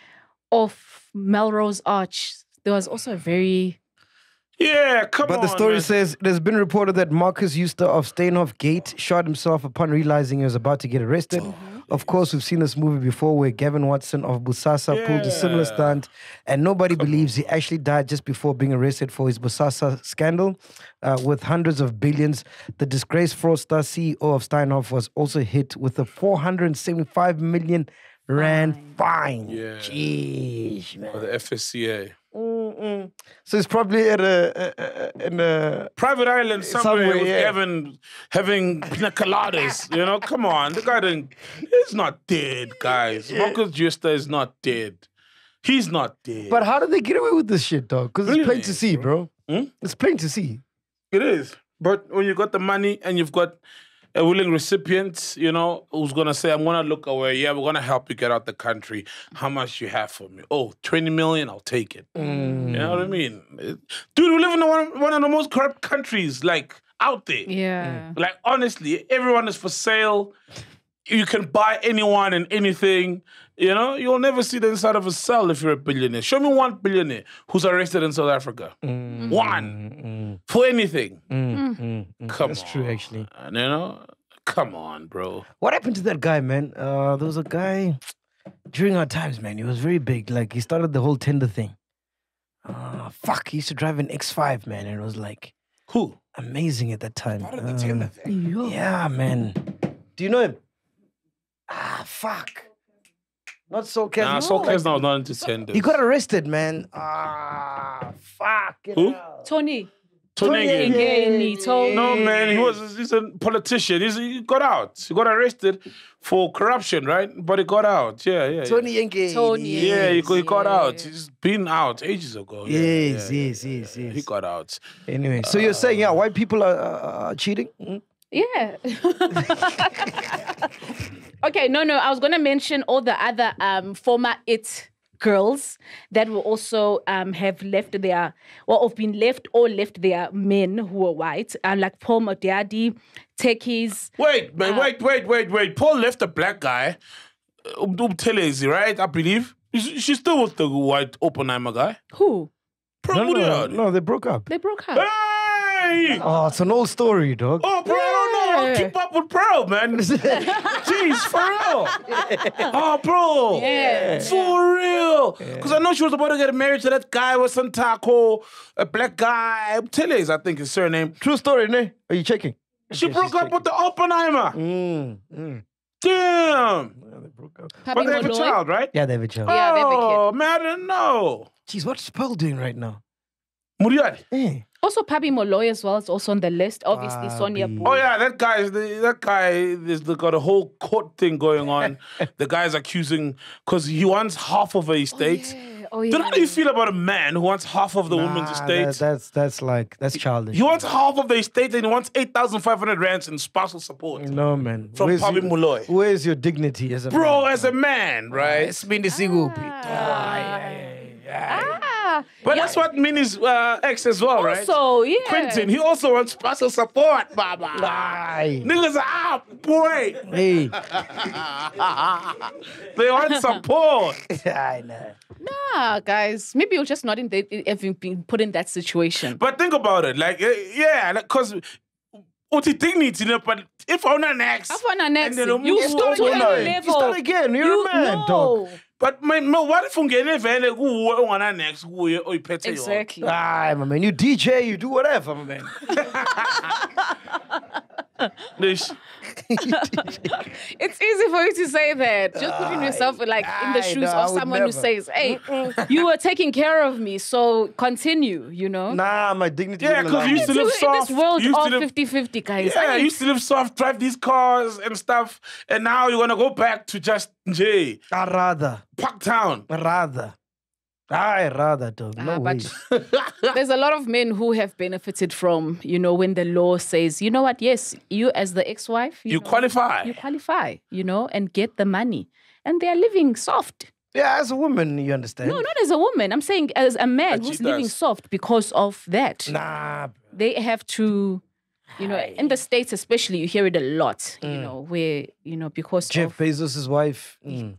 off Melrose Arch. There was also a very yeah come But on the story man. says it has been reported that Markus Jooste of Steinhoff Gate shot himself upon realizing he was about to get arrested. Of course, we've seen this movie before where Gavin Watson of Bosasa pulled a similar stunt, and nobody believes he actually died just before being arrested for his Bosasa scandal. Uh, with hundreds of billions, the disgraced fraudster CEO of Steinhoff was also hit with a 475 million rand fine. Yeah. Jeez, man. For the FSCA. Mm-mm. So it's probably at a, a, a in a Private island somewhere, Somewhere, with yeah. Kevin having pina coladas. you know, come on. The guy didn't, he's not dead, guys. Markus Jooste is not dead. He's not dead. But how did they get away with this shit, dog? Because it's plain to see, bro. Hmm? It's plain to see. It is. But when you got the money and you've got a willing recipient, you know, who's gonna say, I'm gonna look away, yeah, we're gonna help you get out the country. How much you have for me? Oh, 20 million, I'll take it. Mm. You know what I mean? Dude, we live in one, one of the most corrupt countries, like out there. Yeah. Mm. Like honestly, everyone is for sale. You can buy anyone and anything. You know, you'll never see the inside of a cell if you're a billionaire. Show me one billionaire who's arrested in South Africa. Mm. One mm, mm. for anything. Come on. That's on, true, actually. You know, come on, bro. What happened to that guy, man? Uh, there was a guy during our times, man. He was very big. Like he started the whole Tinder thing. Uh, fuck, he used to drive an X5, man, and it was like Who? amazing at that time. Part of the Tinder um, thing. Yeah, man. Do you know him? Ah, fuck. Not so casual. Nah, so now not into Tinder. He got arrested, man. Ah, fuck. Who? out. Tony. Tony. Tony, Ngeni. Tony. No man, he was he's a politician. He's, he got out. He got arrested for corruption, right? But he got out. Yeah, yeah. yeah. Tony Yengeni. Tony, Yeah, he, got- he got out. He's been out ages ago. Yeah, Yes, yeah, yes, yeah, yes, yeah. yes. He got out. Anyway, so you're saying, yeah, white people are, are, are cheating? Mm? Yeah. okay, no, no. I was gonna mention all the other um former it girls that will also um have left their or have been left or left their men who were white. Uh, like Pearl Modiadie, Techies. Wait, man, Uh, wait, wait, wait, wait. Paul left a black guy, um, Umtelezi, right? I believe. Is- She's still with the white Oppenheimer guy. Who? Pro No, no, Mudiad. no, they broke up. They broke up. Hey! Oh, it's an old story, dog. Oh, bro, I don't know. I Yeah. keep up with Pearl, man. Jeez, for real. Oh, bro. Yeah. For real. Because I know she was about to get married to that guy with some taco, a black guy. Teles, I think his surname. True story, ne? Are you checking? She Okay, broke up checking. with the Oppenheimer. Mm, mm. Damn. Yeah, they broke up. Papi But they have a child, right? Yeah, they have a child. Yeah, they have a kid. Oh, man, I didn't know. Jeez, what's Pearl doing right now? Muriad. Eh. Also, Pabi Moloi as well is also on the list. Obviously, Sonia Papi. Boo. Oh yeah, that guy is the, that guy is the, got a whole court thing going on. the guy's accusing because he wants half of her estate. Oh, Yeah. Oh, Then yeah. how do you feel about a man who wants half of the woman's estate? that- that's that's like that's childish. he wants half of the estate and he wants eight thousand five hundred rands in spousal support. no man. From Where's Papi your- Molloy. Where's your dignity as a Bro, man? as a man, right? It's been the Sigupi. Ah, But that's what Minnie's uh, ex as well, right? also, yeah. Quentin, he also wants spousal support, Baba. Aye. Niggas are out, boy. Hey. They want support. I know. Nah, guys, maybe you're just not in the, having been put in that situation. But think about it, like, eh, yeah, because uthi dignity, you know, but if I'm an ex, After an next, then you start to a obonayo. level. You start again. You're you a man, know. dog. But my, my, what if ungene vele kuwe ungana next kuye oyiphethe yona? Exactly. Aye, my man. You DJ, you do whatever, my man. Leish. It's easy for you to say that. Just putting ah, yourself like in the shoes know, of someone who says, "Hey, you were taking care of me, so continue." You know. Nah, my dignity. Yeah, wouldn't 'cause allow you me. used to in live this soft. world You used to live- 50-50, guys. Yeah, I I mean, used to live soft, drive these cars and stuff, and now you're gonna go back to just J, I rather, Parktown. rather. I rather, dog. No Ah, but there's a lot of men who have benefited from, you know, when the law says, you know what, yes, you as the ex-wife, You know, qualify. you qualify, you know, and get the money, and they are living soft. Yeah, as a woman, you understand. No, not as a woman. I'm saying as a man As who's living soft because of that. Nah. They have to, you know, in the states especially, you hear it a lot. You know, where you know because Jeff of Bezos' wife. Mm.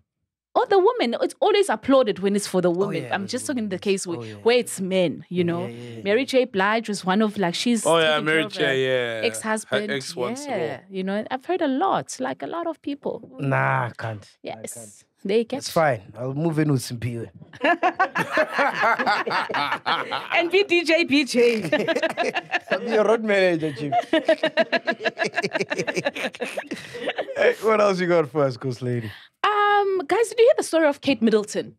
Or the woman. It's always applauded when it's for the oh, woman. yeah, I'm just the talking the case where, Oh, yeah. where it's men. You know, yeah, yeah, Mary J. Blige was one of like she's Oh yeah, Mary J. Yeah, ex-husband. Ex yeah, you know, I've heard a lot, like a lot of people. Nah, I can't. Yes. I can't. Yes, they get It's fine. I'll move in with some people. and be DJ BJ. I'll be a road manager, chief. hey, what else you got for us, Ghost Lady? Um, guys, did you hear the story of Kate Middleton?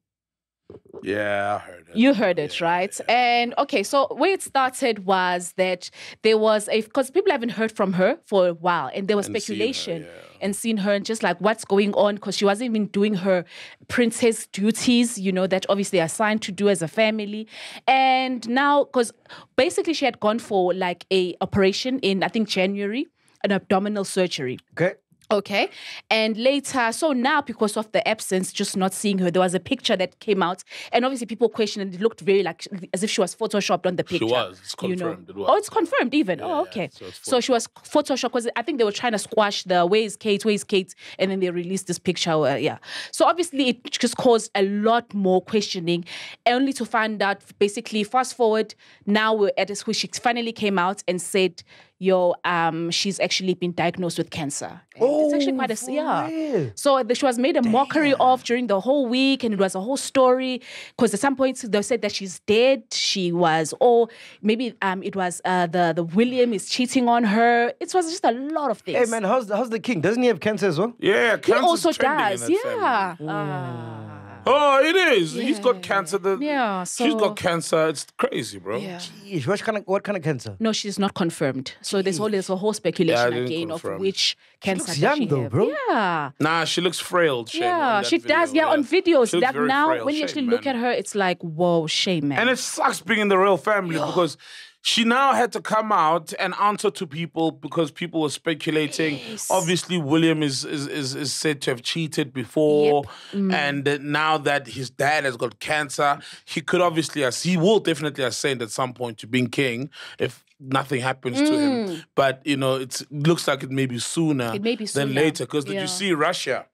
Yeah, I heard it. You heard it, right? And okay, so where it started was that there was a because people haven't heard from her for a while, and there was And seen her, speculation yeah. and seen her and just like what's going on because she wasn't even doing her princess duties, you know, that obviously assigned to do as a family. And now, because basically she had gone for like a operation in I think January, an abdominal surgery. Okay. Okay. And later, so now because of the absence, just not seeing her, there was a picture that came out. And obviously people questioned and it looked very like as if she was photoshopped on the picture. She picture. was. It's you know. confirmed. It was. Oh, it's confirmed even. oh, yeah, okay. so So, she was photoshopped because I think they were trying to squash the where is Kate, where is Kate, and then they released this picture. Uh, yeah. So obviously it just caused a lot more questioning, only to find out basically fast forward now we're at this where she finally came out and said, yo, um, she's actually been diagnosed with cancer. And it's actually quite a for yeah. real? So the, she was made a mockery of during the whole week, and it was a whole story. Because at some point they said that she's dead. She was, or maybe um, it was uh, the the William is cheating on her. It was just a lot of things. Hey man, how's the, how's the king? Doesn't he have cancer as well? yeah, he also trending in does. that family. Yeah. Ah. Oh, it is. He's got cancer. The, Yeah, she's got cancer. It's crazy, bro. Yeah. Jeez, what kind of what kind of cancer? No, she's not confirmed. So there's all there's a whole speculation didn't again of which cancer looks young she though, have. bro. Yeah. Nah, she looks frail. Shane, Yeah, she video, does. Yeah, on videos. She looks Like very now, frail. when you Shame, actually look at her, it's like, whoa, shame, man. And it sucks being in the royal family because she now had to come out and answer to people because people were speculating. Yes. Obviously, William is, is is is said to have cheated before, Mm. and now that his dad has got cancer, he could obviously as he will definitely ascend at some point to being king if nothing happens to him. But you know, it looks like it may be sooner Mm. It may be sooner. than later. Because did Yeah. you see Russia?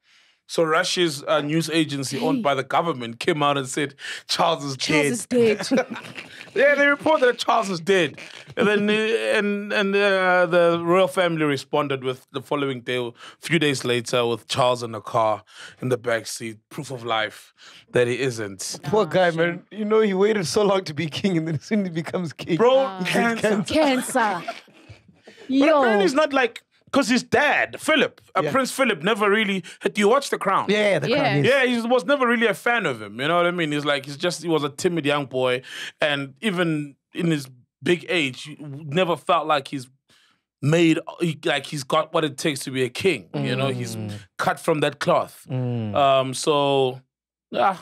So Russia's uh, news agency owned by the government came out and said Charles is Charles dead. is dead. Yeah, they reported that Charles is dead, and then uh, and and uh, the royal family responded with the following day, a few days later, with Charles in the car in the back seat, proof of life that he isn't. Poor guy, man. You know he waited so long to be king, and then as soon he becomes king, Bro, cancer. Cancer. But Yo. apparently, it's not like because his dad, Philip, uh, Yeah. Prince Philip, never really. Do you watch The Crown? Yeah, yeah, the Yeah. crown. Yes. Yeah, he was never really a fan of him. You know what I mean? He's like, he's just, he was a timid young boy. And even in his big age, you never felt like he's made, like he's got what it takes to be a king. You know, he's cut from that cloth. Mm. Um, so, yeah,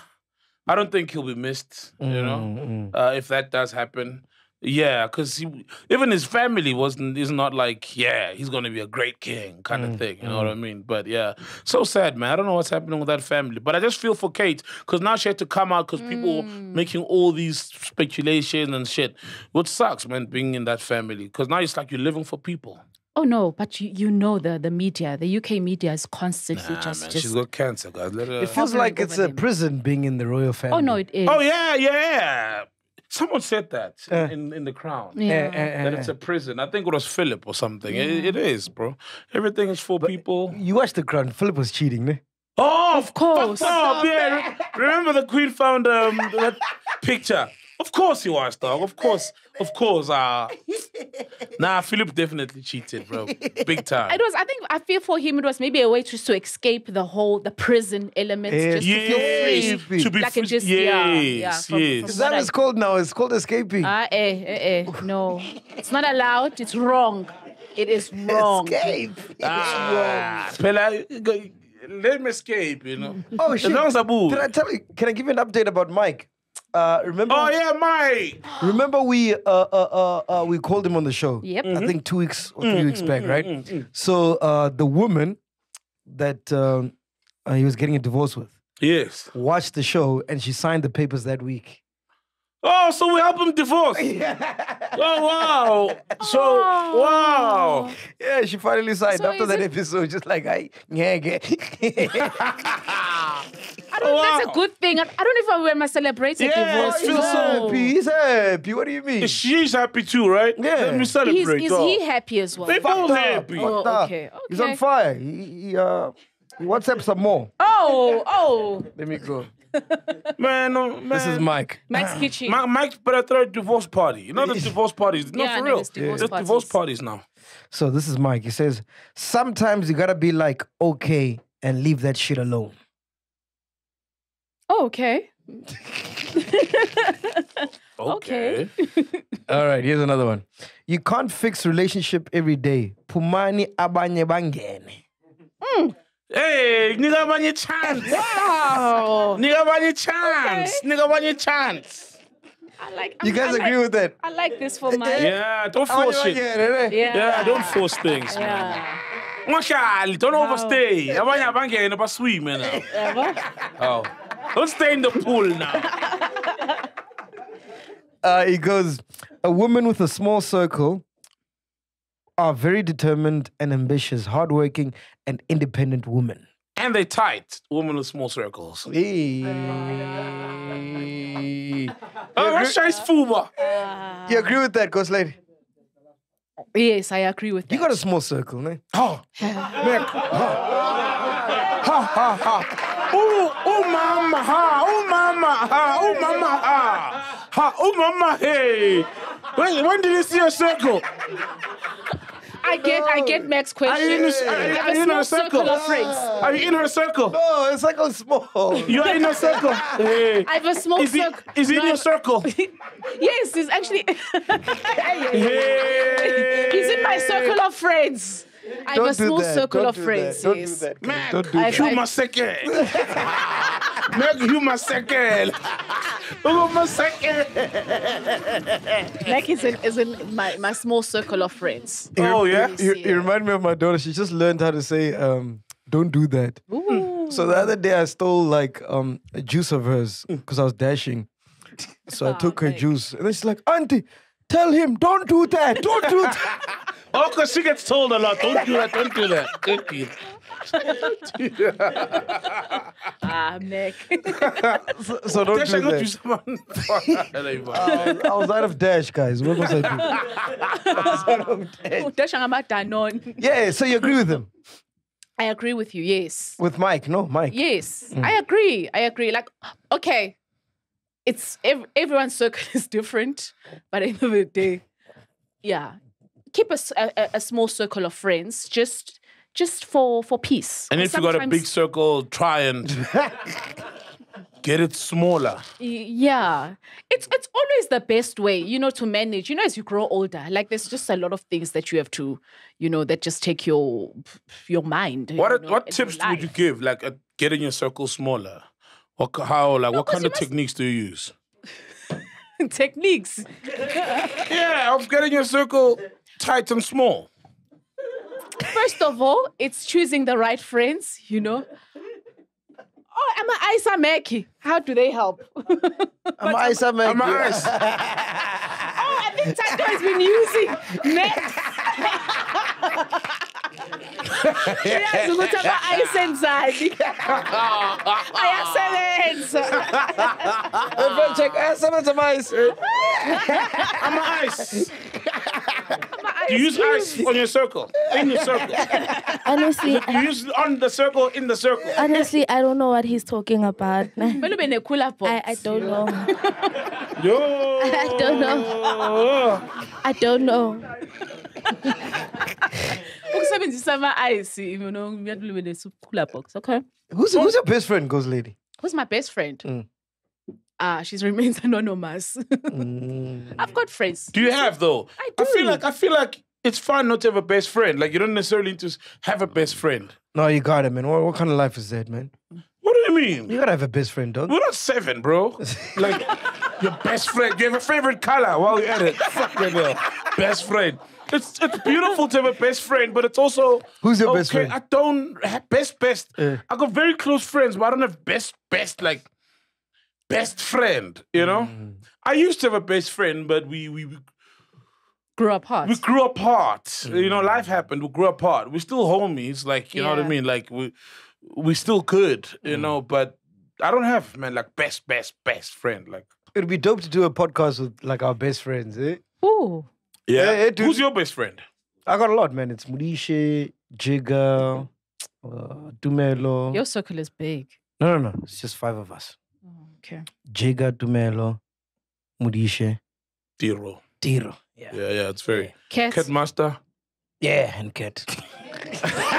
I don't think he'll be missed, you Mm, know, uh, if that does happen. Yeah, because even his family wasn't is not like yeah he's gonna be a great king kind of mm, thing. You know what mm. I mean? But yeah, so sad, man. I don't know what's happening with that family, but I just feel for Kate because now she had to come out because people mm. making all these speculations and shit, which sucks, man. Being in that family because now it's like you're living for people. Oh no, but you, you know the the media, the UK media is constantly Nah, just man, just. she's got cancer, guys. Let her. It feels like it's a them. prison being in the royal family. oh no, it is. oh yeah, yeah. Someone said that Uh. in in the crown. Yeah. Eh, eh, that it's a prison. I think it was Philip or something. It, it is, bro. Everything is for people. You watched the crown. Philip was cheating, ne? Oh, Of course. Oh, yeah. Remember the Queen found um, that picture? Of course he was, dog. Of course, of course. Uh, nah, Philip definitely cheated, bro. Big time. It was. I think. I feel for him. It was maybe a way just to escape the whole the prison elements, Yeah. just to feel free. to be Like free- just yeah, yeah. yes, From, yes. from Is that what it's called now? It's called escaping. Ah, eh, eh, eh. No, it's not allowed. It's wrong. It is wrong. Escape. Ah, Pela, go- let him escape, you know. Oh As shit! long as I move. Did I tell you? Can I give you an update about Mike? Uh, remember? Oh yeah, Mike. Remember we uh, uh, uh, uh, we called him on the show. Yep. I think two weeks or three weeks back, right? So uh, the woman that um, uh, he was getting a divorce with Yes. watched the show and she signed the papers that week. Oh, so we help him divorce. Oh wow. So wow. Yeah, she finally signed So after is that it- episode. Just like I, yeah, yeah. I don't. That's a good thing. I, I don't know if I must celebrate a Yeah, divorce. I feel he's so- happy. He's happy. What do you mean? She's happy too, right? Yeah. Let me He's, celebrate. is dog. he happy as well? They both Fucked up, happy. Oh, fucked up. okay, He's on okay. fire. He, he, uh, he WhatsApp some more. Oh, oh, Let me go. Man, no, man. This is Mike. Mike's kitchen. Ma- Mike's better throw a divorce party. You know the divorce parties. No, Yeah, for real. there's divorce There's parties. divorce parties now. So this is Mike. He says, sometimes you gotta be like, okay, and leave that shit alone. Oh, okay. Okay. All right, here's another one. You can't fix relationship every day. Pumani abanye bangene. Mm. Hey, nigga, abanye chance. Wow. Nigga, abanye chance. Nigga, abanye chance. I like. You guys I agree like, with that? I like this for my. Yeah, don't force it. Yeah. Yeah, don't force things, man. Yeah. Mwashali, don't overstay. Abanye abangene baswim now. Ever? Oh. Don't stay in the pool now. Uh, he goes, a woman with a small circle are very determined and ambitious, hardworking and independent women. And they tight. Women with small circles. Hey. Oh, what's Shai's fuba? You agree with that, Ghost Lady? Yes, I agree with that. You got a small circle, ne? Oh, Nick. Ha ha ha. Oh, oh mama, ha, oh mama, ha, oh mama, ha, ha, oh mama, hey. When, when did you see a circle? I get, I get Mac's question. Are you in, a, are, you- are you in her circle? circle of friends. Are you in her circle? No, it's like a small. You are in her circle. Hey. I have a small Is he, circle. is he in your circle? Yes, it's actually. Hey. He's in my circle of friends. I have a small that. circle Don't of do friends. That. Don't yes. do that. Man, Don't do I- that. you my second. Make you my second. You my second. Mac is in, is in my, my small circle of friends. Oh yeah. You, you remind me of my daughter. She just learned how to say, um, "Don't do that." Ooh. So the other day I stole like um a juice of hers because I was dashing. So I took her thanks. juice, and then she's like, "Auntie, tell him don't do that. Don't do that." Oh, because she gets told a lot. Don't do that. Don't do that. Thank you. Ah, Mac. so, so don't Dash, do I got you that. someone. I was out of dash, guys. What was I doing? Udasha ngama-Danone. Yeah. So you agree with him? I agree with you, yes. With Mike? No, Mike. Yes, I agree. I agree. Like, okay, it's ev- everyone's circle is different, but at the end of the day, yeah, keep a a small circle of friends just just for for peace. And if you got a big circle, try and get it smaller. Yeah it's it's always the best way you know to manage you know as you grow older like there's just a lot of things that you have to you know that just take your your mind you What know, what tips would you give? Like uh, getting your circle smaller. What how like what kind of must- techniques do you use? techniques Yeah, of getting your circle tight and small. first of all it's choosing the right friends you know oh i'm a isa Meki. how do they help I'm Isa I'm Mike. ice. oh i think tato has been using next uyazi ukuthi ama-ice enzani ayasebenza Everyone check. Eh, someone's a mice. I'm ice. Do you use ice on your circle? In your circle. Honestly, You use on the circle, in the circle. honestly, I don't know what he's talking about. I, Kumele ube. I don't know. Yo. I don't know. I don't know. ukusebenzisa ama-ice you know kumele ube ne-cooler box okay Who's who's your best friend, Ghost Lady? who's my best friend Mm. ah she remains anonymous i've got friends Do you have though? I do. I feel like I feel like it's fine not to have a best friend. Like you don't necessarily need to have a best friend. No, you got it, man. What, what kind of life is that, man? What do you mean? You gotta have a best friend, dog. We're not seven, bro. Like your best friend. You have a favorite color while you're at it. Fuck that girl. Best friend. It's it's beautiful to have a best friend, but it's also Who's your best okay, friend? I don't have best best. Uh. I got very close friends, but I don't have best best like best friend. You know, Mm. I used to have a best friend, but we we we grew apart we grew apart. You know, life happened. We grew apart. We're still homies. Like you know what I mean. Like we we still could. You know, but I don't have man like best best best friend. Like It'd be dope to do a podcast with like our best friends, eh? Ooh. yeah. yeah, dude. Who's your best friend? I got a lot, man. It's Murishe, Jigga, uh, Dumelo. your circle is big No, no, no. It's just five of us. okay Jigga, Dumelo, Murishe, Tiro. Tiro. Yeah. Yeah, yeah. It's very Cat. Cat Master. Yeah, and Cat.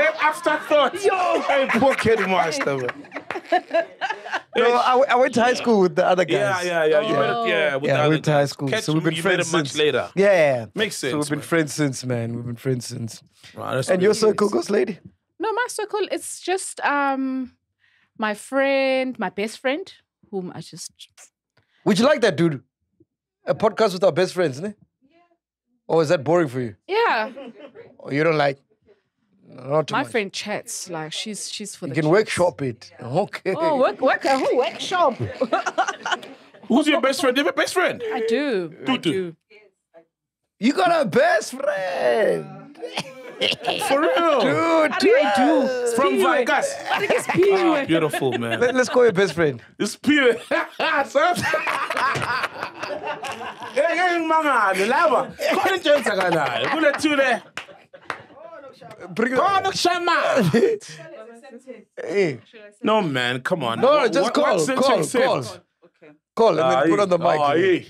Hey, afterthought. Yo, hey, poor Kid Master. Man. No, I, I went to high school with the other guys. Yeah, yeah, yeah. You met yeah. With Yeah, the I other went to high guys. school, Catch so we've been you friends met him much since. later. Yeah. yeah. Makes sense. So we've been man. friends since, man. We've been friends since. Wow, that's And your beautiful. circle, Ghost Lady? No, my circle, it's just um my friend, my best friend, whom I just Would you like that, dude? A podcast with our best friends, ne? Or is that boring for you? Yeah. Or you don't like? Not too my much. friend chats. Like she's she's for You the can chats. workshop it. Okay. Oh, work work a whole workshop. Who's your best friend? Do you have a best friend? I do. I Tutu. do. You got a best friend. For real? Dude, What do I do? From Vikas. I think it's P. Beautiful, man. Let, us call your best friend. It's pure. Son. Hey, hey, mangane lava. Khona into enzakalayo. Kule two there. Bring it. Khona kushama. Hey, No, man, come on. No, What- just what- call, what sense call, you accept? call. call and then put on the mic. Then. yeah.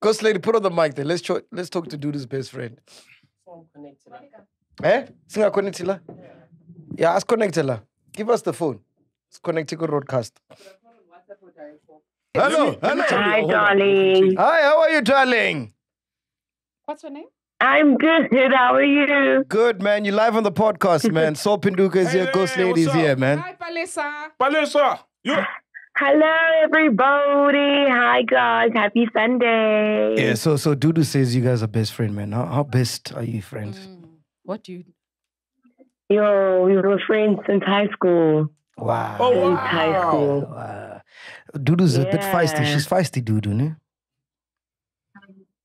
Ghost Lady, put on the mic then. Let's cho- let's talk to Dudu's best friend. Eh? Singa connectila? Yeah, ask connectila. Give us the phone. It's connected to broadcast. Hello, hello. Hi, darling. Hi, how are you, darling? What's her name? I'm good. How are you? Good, man. You live on the podcast, man. Sol Phenduka is here. Hey, Ghost hey, Lady is here, man. Hi, Palesa. Palesa, you. Hello, everybody. Hi, guys. Happy Sunday. Yeah, so so Dudu says you guys are best friend, man. How, how best are you friends? Mm. What do you Yo, we were friends since high school. Wow. Oh, Since high school. wow. Dudu's a bit feisty. She's feisty, Dudu, ne?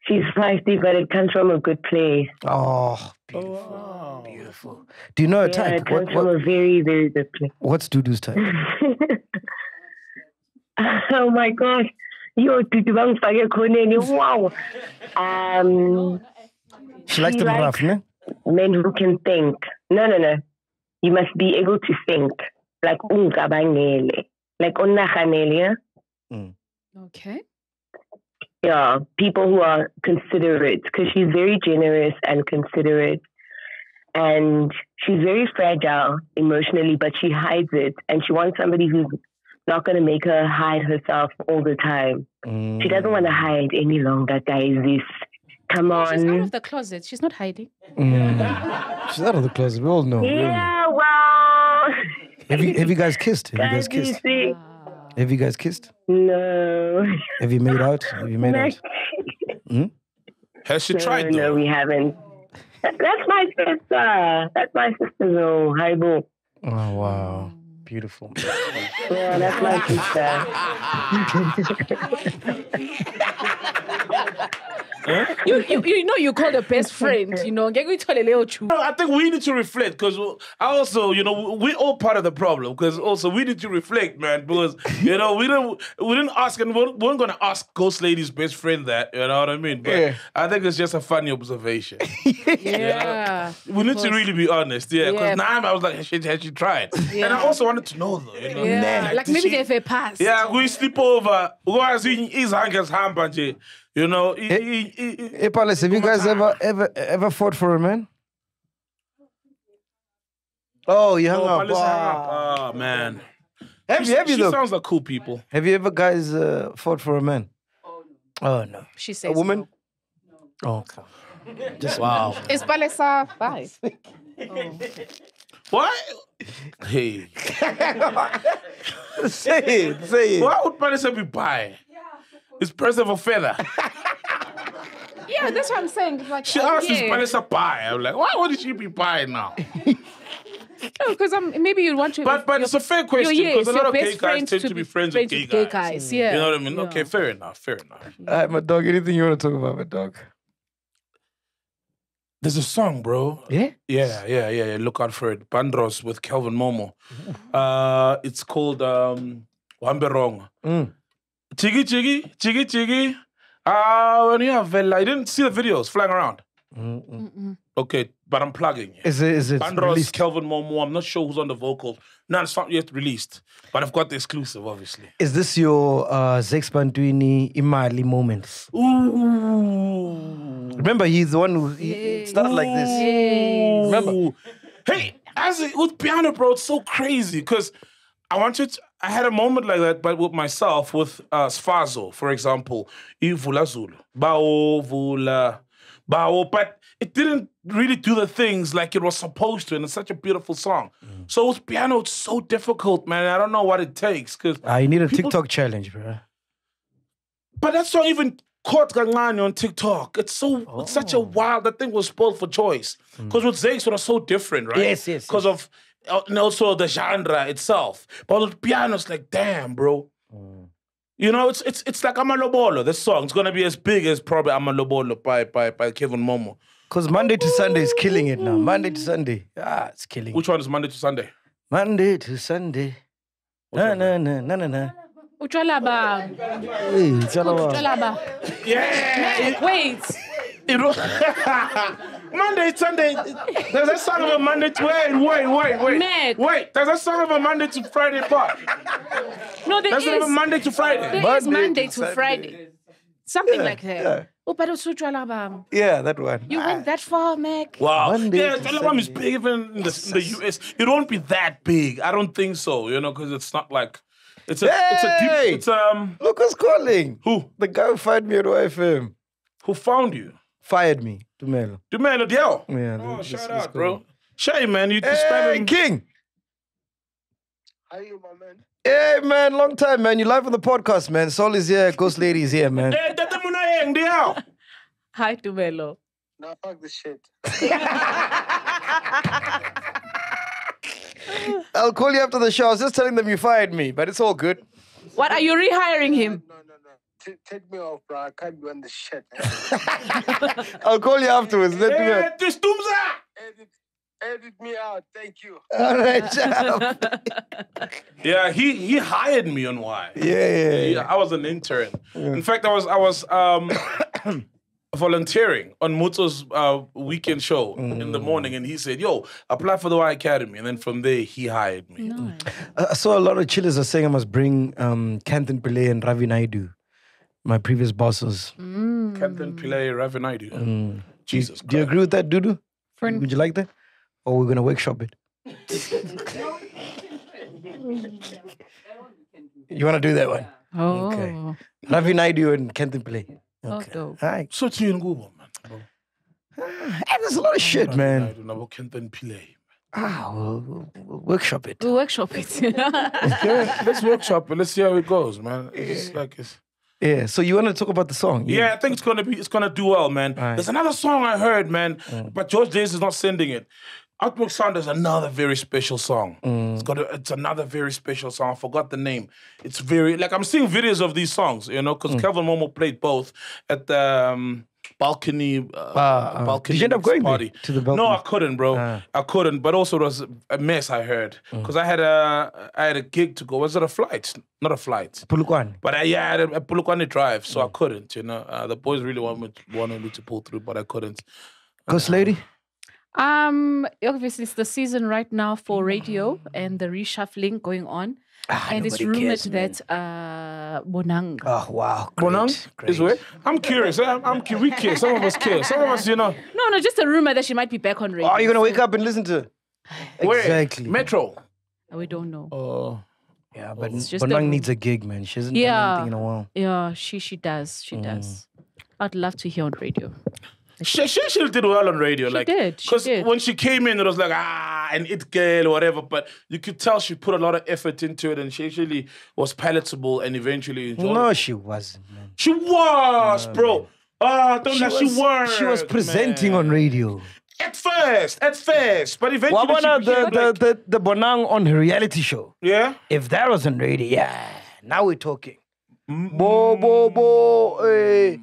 She's feisty, but it comes from a good place. Oh, beautiful. Beautiful. Do you know her Yeah, it type? comes What, from what, a very, very good place. what's Dudu's type? oh my gosh. Yo, dude, bangifake khoneni. Wow. Um, She likes She them likes- rough, ne? men who can think. No, no, no. You must be able to think. Like ungabangele. Like unaganele. Yeah? Okay. Yeah, people who are considerate because she's very generous and considerate. And she's very fragile emotionally, but she hides it. And she wants somebody who's not going to make her hide herself all the time. She doesn't want to hide any longer, guys. This, come on. She's out of the closet. She's not hiding. Mm. She's out of the closet. We all know. we all. Yeah, well. Have you have you guys kissed? Have you guys guys, you kissed? see? Have you guys kissed? No. Have you made out? Have you made out? Hmm? Has she no, tried no, though? we haven't. That- That's my sister. That's my sister, though. Hi, boo. Oh wow. Beautiful. Yeah, that's my sister. You, you, you know you call the best friend, you know. ngeke uyithole leyo chu. No, I think we need to reflect because I also, you know, we're all part of the problem because also we need to reflect, man. Because you know, we didn't we didn't ask and we weren't going to ask Ghost Lady's best friend that. You know what I mean? But Yeah. I think it's just a funny observation. Yeah. we need to really be honest, yeah. Because Yeah. now I was like, has she, has she tried? And I also wanted to know though, you know, Yeah. Like did maybe she- they've a pass. Yeah, we sleep over. Ukwazi izange zihamba nje. You know, i- Eh, i- i- i- Hey Palesa, have you guys ever ever ever fought for a man? Oh, you hung Oh, up. Palesa hung up. Wow. Oh man. Have you have you she though? sounds like cool people. Have you ever guys uh, fought for a man? Oh no. She says A woman? no. Oh, okay. Just Wow. Is Palesa five? What? Hey. say it, say it. Why would Palesa be bi? It's birds of a feather. Yeah, that's what I'm saying. Like, She oh, asked is yeah. Palesa bi? I'm like, why would she be bi now? because I'm maybe you'd want to. But but it's a fair question your- because a your lot of best gay guys tend to be friends with gay guys. Yeah, You know what I mean? Okay, fair enough, fair enough. All right, my dog. Anything you want to talk about, my dog? There's a song, bro. Yeah. Yeah, yeah, yeah, yeah. Look out for it. Bandros with Kelvin Momo. Uh, it's called um, Wambe Wrong. Mm. Chiggy, chiggy, chiggy, chiggy. Uh, when you have, I didn't see the videos flying around. Okay, but I'm plugging. it. Is it is it Bandros, released? Kelvin Momo. I'm not sure who's on the vocals. No, it's not yet released, but I've got the exclusive, obviously. Is this your uh, Zakes Bantwini Imali moment? Ooh. Remember, he's the one who he, it started like this. Remember? Hey, as it, with piano, bro, it's so crazy because I wanted. I had a moment like that, but with myself, with uh, Sfazo, for example, Ivula Zulu, Bao Vula, Bao, but it didn't really do the things like it was supposed to, and it's such a beautiful song. Mm. So with piano, it's so difficult, man. I don't know what it takes because. Ah, you need a People- TikTok challenge, bro. But that song even caught Gangani on TikTok. It's so it's such a Oh. wild. That thing was spoiled for choice because with Zakes it was so different, right? Yes, yes, Because of uh, and also the genre itself. But with piano, it's like, damn, bro. Hmm. You know, it's it's it's like Amalobolo. This song it's gonna be as big as probably Amalobolo by by by Kelvin Momo. Because Monday to Sunday is killing it now. Monday to Sunday. Ah, it's killing Which one is Monday to Sunday? Monday to Sunday. Na, na, na, na, na, na. Utshwala ba? Hey, it's all about- Utshwala ba? Yeah. Wait. It was Monday, Sunday. There's a song of a Monday to wait, wait, wait, wait. Meg. Wait, there's a song of a Monday to Friday part. No, there There's is. a Monday to Friday. There is Monday Monday to to Friday. Something Yeah, like that. yeah. Oh, but it's Utshwala? Yeah, that one. You went that far, Mac? Wow. Monday yeah, to Telecom is Sunday. big even in the, in the US. It won't be that big. I don't think so, you know, because it's not like it's a it's a deep it's um Look who's calling. who? The guy who found me at YFM. Who found you? Fired me. Tumelo. The man of Yell. Yeah, Oh, this- shout this out, bro. Shay, man, you Hey, describing King. How you, my man? Hey, man, long time, man. You live on the podcast, man. Soul is here. Ghost Lady is here, man. Hey, Tata Muna Yang, Diao. Hi, Tumelo. Nah, fuck this shit. I'll call you after the show. I was just telling them you fired me, but it's all good. What are you rehiring him? No, no, no. T- take me off, bro. I can't be on this shit. I'll call you afterwards. Let me know. Hey, this Tumza. edit, edit me out. Thank you. All right, ciao. Yeah, he he hired me on Y. Yeah, yeah, Yeah, yeah. I was an intern. In fact, I was I was um, volunteering on Muto's uh, weekend show in the morning, and he said, "Yo, apply for the Y Academy." And then from there, he hired me. I saw a lot of chillers are saying I must bring um, Kantan Pillay and Ravi Naidu, my previous bosses. Mm. Captain Pillay Ravinaidu. Mm. Jesus Do you agree with that, Dudu? Friend. Would you like that? Or we're gonna workshop it? you wanna do that one? Oh, Okay. Ravi Naidu and Captain Pillay. oh, Okay. dope. All right. So to you and Google, man. Ah, bro. Hey, there's a lot of shit, man. I don't Captain Pillay. Ah, we'll, we'll, we'll workshop it. We'll workshop it. Yeah, let's workshop it. Let's see how it goes, man. It's like it's. Yeah. So you want to talk about the song? Yeah, I think it's gonna be it's gonna do well, man. Alright. There's another song I heard, man, mm. but George Davis is not sending it. Outlook Sound is another very special song. Mm. It's got a, it's another very special song. I forgot the name. It's very like I'm seeing videos of these songs, you know, because mm. Kelvin Momo played both at the um, balcony uh, uh, balcony did you end up going there, party. to the balcony? No, I couldn't, bro. Ah. I couldn't. But also it was a mess. I heard because I had a I had a gig to go. Was it a flight? Not a flight. Polokwane. But I, yeah, I had a, a Polokwane drive, so I couldn't. You know, uh, the boys really wanted me, wanted me to pull through, but I couldn't. Ghost Lady. um, obviously, it's the season right now for radio and the reshuffling going on. Ah, and it's rumored that uh, Bonang. Oh wow. Great, Bonang great. is where I'm curious. I'm, I'm cu- we care. Some of us care. Some of us, you know, No, no, just a rumor that she might be back on radio. Oh, you're gonna wake up and listen to where Exactly. Metro. Uh, we don't know. Oh, Yeah, oh. but It's just Bonang room. needs a gig, man. She hasn't done Yeah. anything in a while. Yeah, she she does. She mm. does. I'd love to hear on radio. She, she she did well on radio. She like, did, Because when she came in, it was like ah, an it girl or whatever. But you could tell she put a lot of effort into it, and she actually was palatable and eventually enjoyed. No, it. she wasn't, man. she was, bro. Ah, don't She let she was, was. she was presenting on radio. At first, at first, but eventually Wabona, she the, became the, like, the, the Bonang on her reality show. yeah. If that was on radio, yeah. Now we're talking. Bo, bo, bo, eh,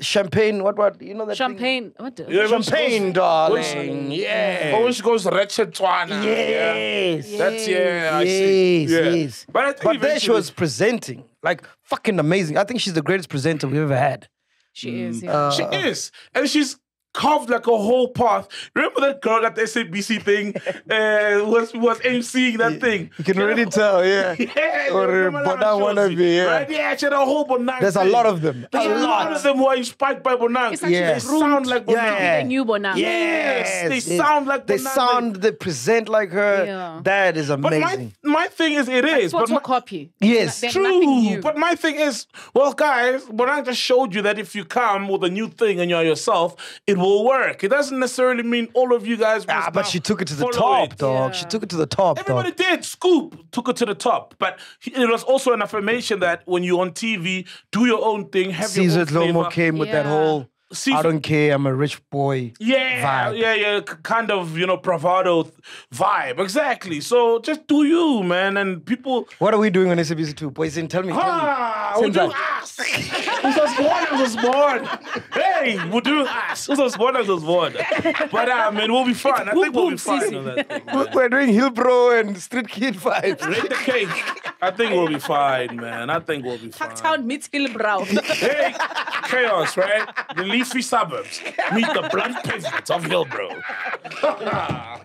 champagne, what, what? You know that thing? Champagne. What? The? Yeah, Champagne, goes- darling. Yeah. Oh, when she goes wretched Twana. Yes. That's yeah. I see. Yes, Yeah. yes. But I think But there she was presenting, like fucking amazing. I think she's the greatest presenter we've ever had. She is. Mm. Yeah. She is, and she's carved like a whole path. Remember that girl at the SABC thing uh, was was emceeing that thing. You can already tell, yeah. Yeah, Or remember that Bonang shows wannabe, you, yeah. Right? Yeah, she had a whole Bonang. There's a lot of them. There's A a lot lot. of them who are inspired by Bonang. It's actually Yes. They sound like Bonang. Yeah. The new Bonang. Yes, they yes. sound like They Bonang. sound, they present like her. Yeah. That is But amazing. my my thing is, it is. But my, Photocopy. Yes. There's nothing True, new. but my thing is, well, guys, Bonang just showed you that if you come with a new thing and you're yourself, it will work. It doesn't necessarily mean all of you guys. Must ah, but she took it to the top, it. dog. She took it to the top, Everybody dog. did. Scoop took it to the top, but it was also an affirmation that when you're on TV, do your own thing. Have Caesar your Lomo flavor. came with that Yeah. Whole I don't care, I'm a rich boy. Yeah, vibe. yeah, yeah, kind of, you know, bravado vibe. Exactly. So just do you, man. And people, What are we doing on SABC 2? Boys, tell me. Tell me. ah, we're doing Senzani. ass. Who's born, who's born. Hey, we're doing ass. Who's born, who's born. But, uh, man, we'll be fine. I think we'll be fine. on that thing. We're doing Hillbrow and Street Kid vibes. Rate the cake. I think we'll be fine, man. I think we'll be fine. Parktown meets Hillbrow. Hey, chaos, right? The leafy suburbs meet the blunt pavements of Hillbrow.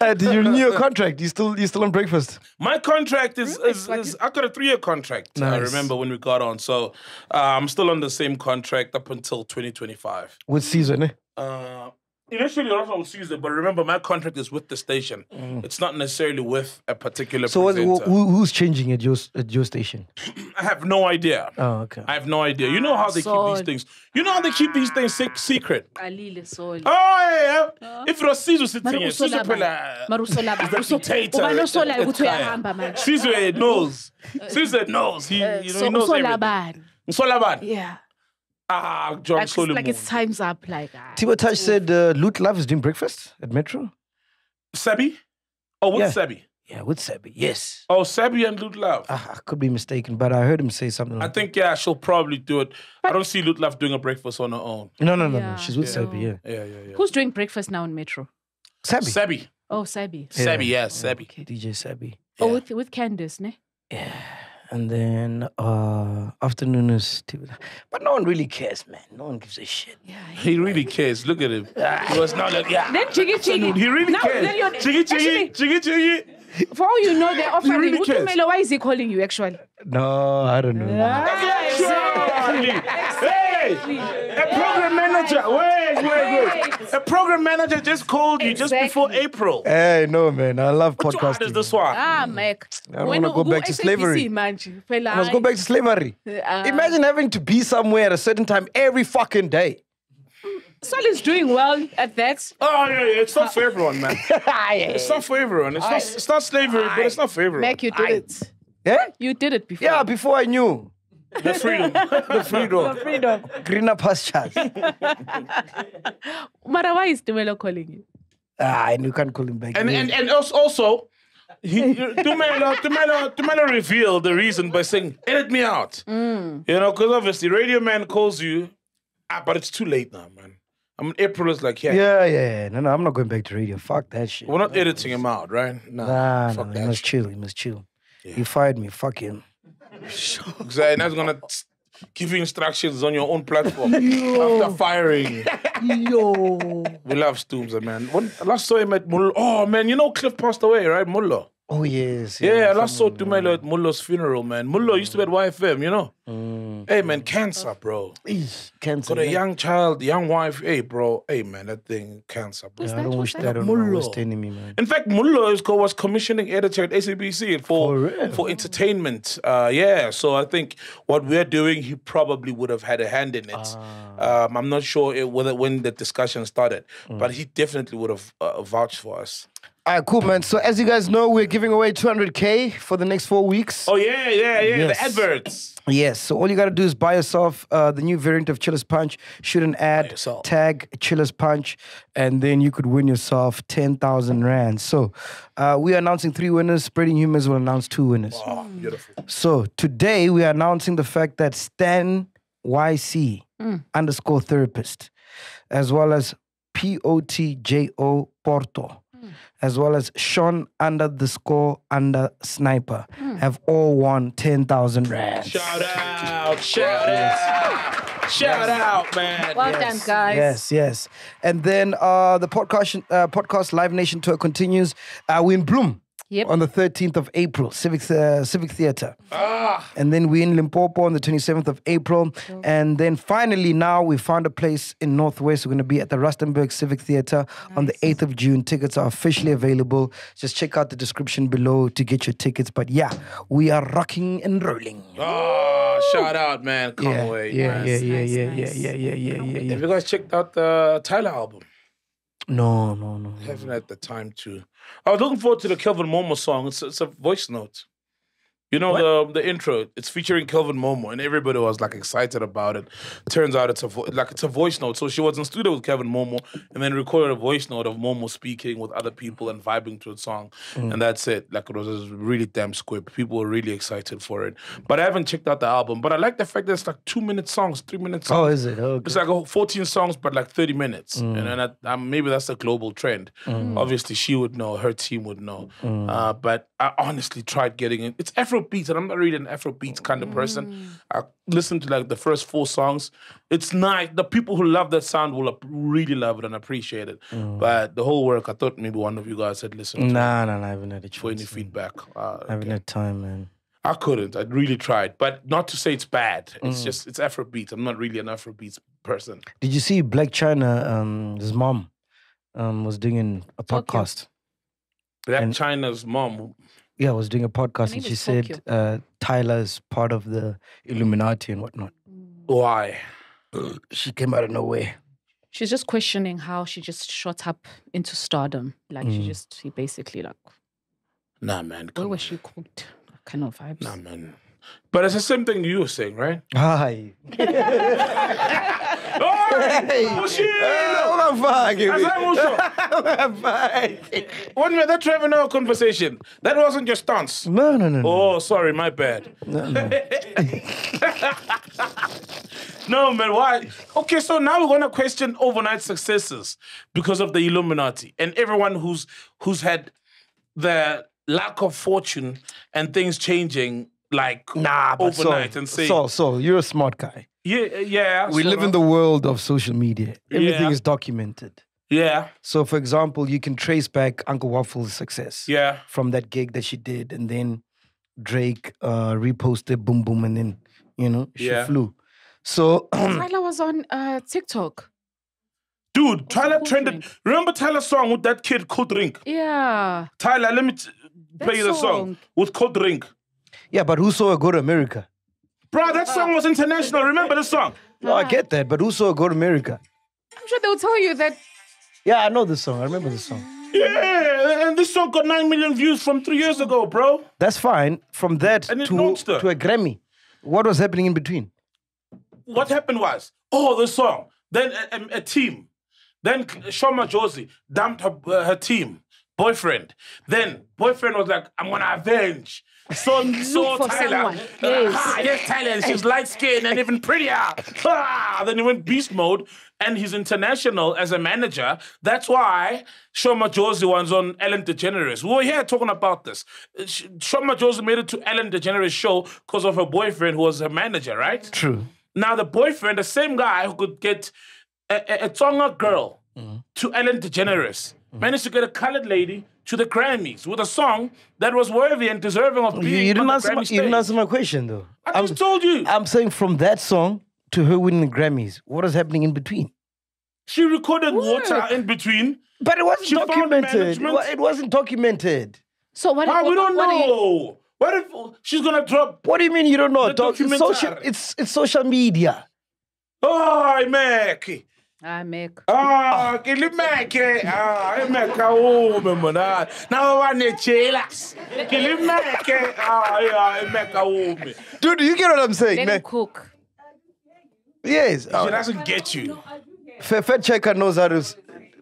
Uh, did you renew your contract? You still you still on breakfast? My contract is, is, is I got a three year contract. I remember when we got on, so uh, I'm still on the same contract up until 2025. With season, eh? Uh, initially, a also with Caesar, but remember, my contract is with the station. It's not necessarily with a particular Mm. So what, presenter. who, who's changing at your at your station? I have no idea. Oh, okay. I have no idea. You know how they keep these things. You know how they keep these things secret. Alile Sol. Oh yeah. If it was Caesar sitting Mara here, usola Caesar ba? phela- Mara usola ba? is the Uso- dictator uba at- nosola at ukuthi uyahamba manje. Caesar knows. Caesar knows. He, you know, he knows usola everything. bani? Solomon. Yeah. Ah, John Like, it's, Solomon. like it's time's up. Like, ah. Tbo Touch said uh, Loot Love is doing breakfast at Metro. Sebi? Oh, with Yeah. Sebi? Yeah, with Sebi. Yes. Oh, Sebi and Loot Love. Ah, I could be mistaken, but I heard him say something I like think, yeah, she'll probably do it. I don't see Loot Love doing a breakfast on her own. No, no, no, Yeah. no. She's with Sebi, yeah. Yeah, yeah, yeah. Who's doing breakfast now in Metro? Sebi. Sebi? Oh, Sabi. Sebi, yeah, Sebi. DJ Sebi. Oh, with with Candace, ne? Yeah. And then uh afternoon is Tbo. But no one really cares, man. No one gives a shit. Yeah. He really cares. Look at him. He was not like, yeah. Then Jiggy Jiggy. He really now, cares. Then you're, Jiggy, jiggy, actually, jiggy, jiggy. for all you know, they're offering. really cares. Utumelo, why is he calling you actually? No, I don't know. Exactly. Hey, a program manager. Wait, wait, wait. A program manager just called you just before April. Hey, no, man. I love What hard is podcasting. this one? Ah, Mike. I don't wanna go back to slavery. Manje. Let's go back to slavery. Imagine having to be somewhere at a certain time every fucking day. Sol is doing well at that. Oh, yeah, yeah. It's not for everyone, man. Ah, it's not for everyone. It's not, it's not slavery, but it's not for everyone. Mac, you did it. Yeah? You did it before. Yeah, before I knew. The freedom. The freedom. The Freedom. Greener pastures. Mara, why is Tumelo calling you? ah, and you can't call him back. And, and, and also, also he, Tumelo, Tumelo, Tumelo revealed the reason by saying, edit me out. You know, because obviously Radio Man calls you, ah, but it's too late now, man. I mean, April is like, yeah, yeah, yeah, yeah. No, no, I'm not going back to radio. Fuck that shit. we're not editing him out, right? Nah, Nah, fuck nah, that he must shit. chill. He must chill. He fired me. Fuck him. Exactly. That's gonna s- give you instructions on your own platform after firing. Yo. We love Stooms, man. When I last saw him at Mullo, oh man, you know Cliff passed away, right? Mullo. Oh, yes. Yeah, I last saw Tumelo at Mullo's funeral, man. Mullo used to be at YFM, you know. Mm. Hey man, cancer, bro. Eesh, Cancer. Got a man. young child, young wife. Hey, bro. Hey man, that thing cancer, bro. Yeah, I don't wish that on my Mullo. worst enemy, man. In fact, Mullo is co- was commissioning editor at SABC for For for, entertainment. Uh, yeah, so I think what we're doing, he probably would have had a hand in it. Ah. Um, I'm not sure it, whether when the discussion started, Mm. but he definitely would have uh, vouched for us. All right, cool, man. So, as you guys know, we're giving away 200K for the next four weeks. Oh yeah, yeah, yeah. Yes. The adverts. Yes. So all you gotta do is buy yourself uh, the new variant of Chillers Punch. Shoot an ad, tag Chillers Punch, and then you could win yourself ten thousand rand. So uh, we are announcing three winners. Spreading Humors will announce two winners. Oh, beautiful. So today we are announcing the fact that Stan YC underscore therapist, as well as P O T J O Porto, as well as Sean under the score under sniper, have all won ten thousand rand. Shout out! Shout out! Shout out, man. Well done, guys. Yes, yes. And then uh, the podcast uh, podcast Live Nation tour continues. Uh, we're in Bloem. Yep. On the 13th of April, Civic uh, Civic Theatre. Ah, And then we're in Limpopo on the 27th of April. And then finally, now we found a place in Northwest. We're going to be at the Rustenburg Civic Theatre on the 8th of June. Tickets are officially available. Just check out the description below to get your tickets. But yeah, we are rocking and rolling. oh, shout out, man. Can't yeah, wait. yeah, man. yeah, yeah, nice, yeah, nice. yeah, yeah, yeah, yeah, yeah, yeah. Have you guys checked out the Tyla album? No, no, no. no. haven't had the time to. I was looking forward to the Kelvin Momo song. It's, it's a voice note. You know the the intro. It's featuring Kelvin Momo, and everybody was like excited about it. Turns out it's a vo- like it's a voice note. So she was in studio with Kelvin Momo, and then recorded a voice note of Momo speaking with other people and vibing to a song, and that's it. Like it was a really damn squib. People were really excited for it. But I haven't checked out the album. But I like the fact that it's like two minute songs, three minute songs. Oh, is it? Okay. It's like 14 songs, but like 30 minutes. And then I, um, maybe that's a global trend. Obviously, she would know, her team would know. Uh, but I honestly tried getting it. It's Afro beats, and I'm not really an Afro beats kind of person. I listened to like the first four songs. It's nice. The people who love that sound will really love it and appreciate it. But the whole work, I thought maybe one of you guys had listened to it Nah, nah, nah, I haven't had a chance. for any man. feedback. Uh, I haven't had time, man. I couldn't. I really tried, but not to say it's bad. It's just it's Afro beats. I'm not really an Afro beats person. Did you see Blac Chyna? Um, his mom um was doing a Tokyo. podcast. Blac And- Chyna's mom Yeah, I was doing a podcast, and she said Tokyo. uh, Tyla is part of the Illuminati and whatnot. Why? She came out of nowhere. She's just questioning how she just shot up into stardom. Like she Mm. just she basically like Nah, man. where Come was she called? Kind of vibes. Nah, man. But it's the same thing you were saying, right? Hi. Oh, shit! I'm fine. I'm fine. When we had that Trevor Noah conversation, that wasn't your stance. No, no, no, no. Oh, sorry, my bad. no, no. No, man, why? Okay, so now we're gonna question overnight successes because of the Illuminati and everyone who's who's had the lack of fortune and things changing like Nah, but overnight Sol, and say, So, Sol, you're a smart guy. Yeah, yeah. We live sorta. in the world of social media. Everything Yeah. is documented. yeah, So, for example, you can trace back Uncle Waffles' success yeah. from that gig that she did, and then Drake uh, reposted Boom Boom, and then you know she Yeah. flew. So Tyla was on uh, TikTok. Dude, Tyla Cool trended. Drink? Remember Tyla's song with that kid, Cold Drink? Yeah. Tyla, let me t- play the song song. with Cold Drink. yeah, but who saw her go to America? Bro, that song was international. Remember the song? No, I get that, but who saw her go to America? I'm sure they'll tell you that Yeah, I know the song. I remember the song. Yeah, and this song got 9 million views from three years ago, bro. That's fine. From that to, launched to a Grammy, what was happening in between? What happened was, oh, the song. Then a, a- a team. Then Sho Madjozi dumped her, uh, her team, boyfriend. Then boyfriend was like, I'm gonna avenge. So, so for Tyla. someone. Yes. ah, yes, Tyla. She's light skinned and even prettier. Ah, then he went beast mode and he's international as a manager. That's why Sho Madjozi was on Ellen DeGeneres. We were here talking about this. Sho Madjozi made it to Ellen DeGeneres' show because of her boyfriend who was her manager, right? True. Now the boyfriend, the same guy who could get a, a, a Tonga girl to Ellen DeGeneres, managed to get a colored lady to the Grammys with a song that was worthy and deserving of You, being you on didn't the answer. My, you didn't answer my question though. I just told you. I'm saying from that song to her winning the Grammys, what is happening in between? she recorded water in between. But it wasn't She documented. It, management. wa- it wasn't documented. So what? Ah, we what- don't what are you- know. What if she's gonna drop? What do you mean you don't know? The Doc, it's social. documentary. It's it's social media. Oh, Mac. I make. Ah, ke le Mac. Ah, ai Mac a o me mona. Na wa ne chelas. Ke le Mac. Ah, ai Mac a o. Dude, do you get what I'm saying, Let man? him cook. Yes. She Uh, doesn't get you. Fair, fair checker knows how to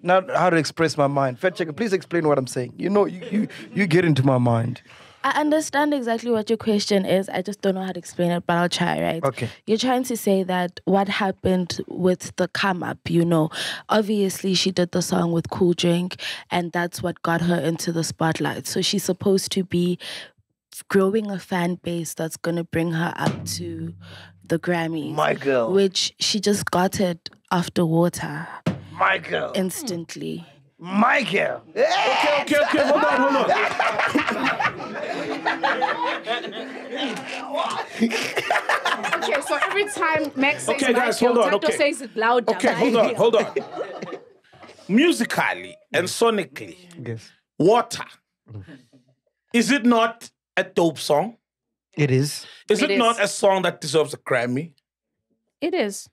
not how to express my mind. Fair checker, please explain what I'm saying. You know, you you, you get into my mind. I understand exactly what your question is. I just don't know how to explain it, but I'll try, right? Okay. You're trying to say that what happened with the come up, you know, obviously she did the song with Kooldrink, and that's what got her into the spotlight. So she's supposed to be growing a fan base that's gonna bring her up to the Grammys. My girl. Which she just got it after water My girl. instantly. My girl. Okay, okay, okay. Hold on, hold on. Okay, so every time Max says Okay, guys, hold on, Tato okay. says it louder. Okay, hold on, hold on. Musically and sonically, yes. Water. Is it not a dope song? It is. Is It it, is. not a song that deserves a Grammy? It is.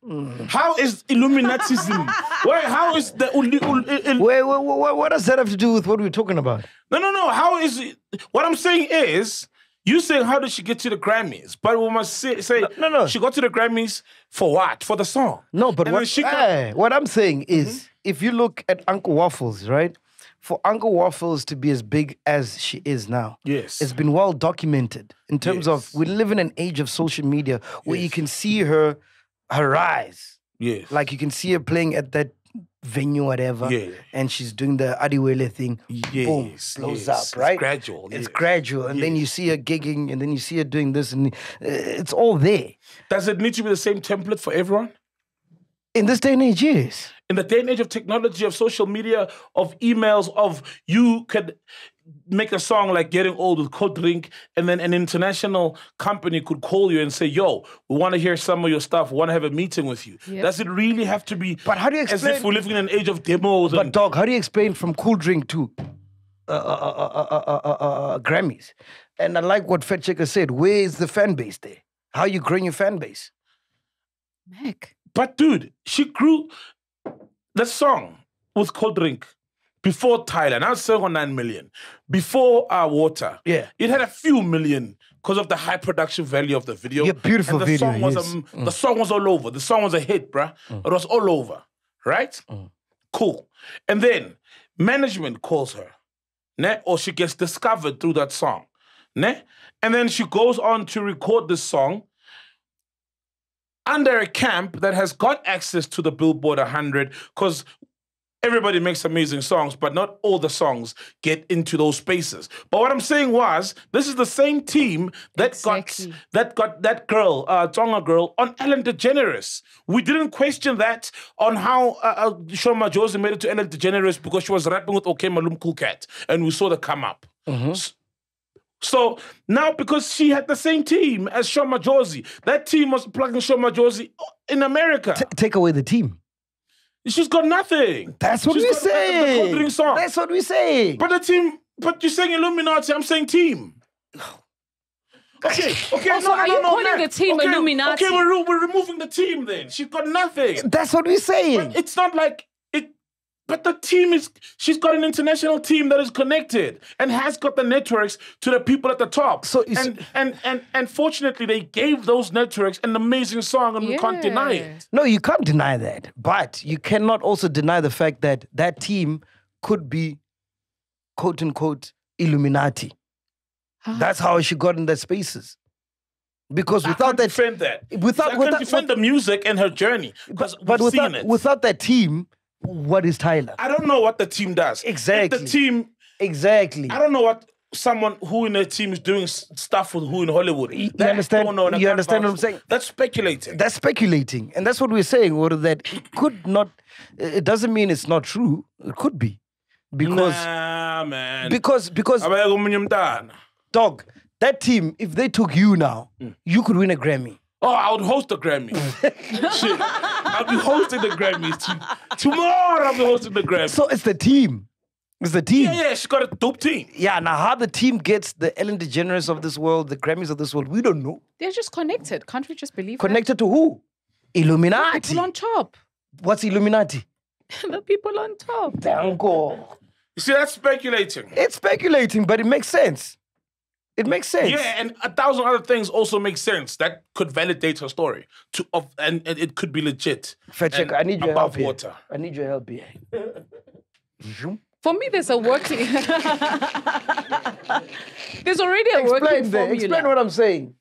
How is Illuminatism? Wait, how is the ul- ul- il- Wait, wait, wait, what does that have to do with what we're talking about? No, no, no. How is it? What I'm saying is, you saying how did she get to the Grammys? But we must say, say no, no. She got to the Grammys for what? For the song. No, but And what, she got- eh, what I'm saying is, if you look at Uncle Waffles, right? For Uncle Waffles to be as big as she is now, Yes. it's been well documented in terms of we live in an age of social media where you can see her, her rise. Yes. Like you can see her playing at that venue, whatever, Yeah. and she's doing the Adiwele thing. Boom, Yes, slows yes. up, It's right? gradual, It's yes. gradual, and then you see her gigging, and then you see her doing this, and uh, it's all there. Does it need to be the same template for everyone? In this day and age, yes. In the day and age of technology, of social media, of emails, of you could make a song like Getting Old with Cold Drink, and then an international company could call you and say, Yo, we want to hear some of your stuff, we want to have a meeting with you. Yep. Does it really have to be But how do you explain as if we're living in an age of demos? But dog, how do you explain from Kooldrink to uh, uh, uh, Grammys? And I like what Fed Checker said, where is the fan base there? How are you growing your fan base? Mac. But dude, she grew the song with Cold Drink before Tyla. Now it's 7.9 million. Before uh, Water. Yeah. It had a few million because of the high production value of the video. Yeah, beautiful and the video, Song was yes. a, mm. The song was all over. The song was a hit, bruh. Mm. It was all over, right? Mm. Cool. And then management calls her, ne? or she gets discovered through that song. Ne? And then she goes on to record this song under a camp that has got access to the Billboard 100 because everybody makes amazing songs, but not all the songs get into those spaces. But what I'm saying was, this is the same team that Exactly. got that got that girl, uh, Tonga girl, on Ellen DeGeneres. We didn't question that on how uh, uh, Sho Madjozi made it to Ellen DeGeneres because she was rapping with OK Malum Cool Cat, and we saw the come up. S- So now, because she had the same team as Sho Madjozi, that team was plugging Sho Madjozi in America. T- take away the team. She's got nothing. That's what She's we're got the- the saying. Song. That's what we're saying. But the team, but you're saying Illuminati, I'm saying team. Okay, okay, Also, no, no, are you no, calling man. the team okay, Illuminati? Okay, we're, we're removing the team then. She's got nothing. That's what we're saying. But it's not like it. But the team is. She's got an international team that is connected and has got the networks to the people at the top. So is- and and and and fortunately, they gave those networks an amazing song, and we can't deny it. No, you can't deny that. But you cannot also deny the fact that that team could be quote unquote Illuminati. That's how she got in the spaces. Because I without can't that defend that. without- I can without- defend the music and her journey because but we've without seen it. without that team, what is Tyla? I don't know what the team does. If Exactly. the team, Exactly. I don't know what someone who in a team is doing stuff with who in Hollywood. You That understand- don't know, you understand what I'm saying? That's speculating. That's speculating, and that's what we're saying. Or that it could not. It doesn't mean it's not true. It could be, because nah, man. because because Abaya komunye umntana. dog that team. If they took you now, Mm. you could win a Grammy. Oh, I would host the Grammy. Shit. I'll be hosting the Grammys. T- Tomorrow I'll be hosting the Grammys. So it's the team. It's the team. yeah, yeah, she got a dope team. Yeah, now how the team gets the Ellen DeGeneres of this world, the Grammys of this world, we don't know. They're just connected. Can't we just believe that? Connected to who? Illuminati. People on top. What's Illuminati? the people on top. Dango. You see, that's speculating. It's speculating, but it makes sense. It makes sense. Yeah, and a thousand other things also make sense that could validate her story. To of and, and it could be legit. Fat check, I need your above help here. water. I need your help here. For me, there's a working. there's already a Explain working that. formula. Explain what I'm saying.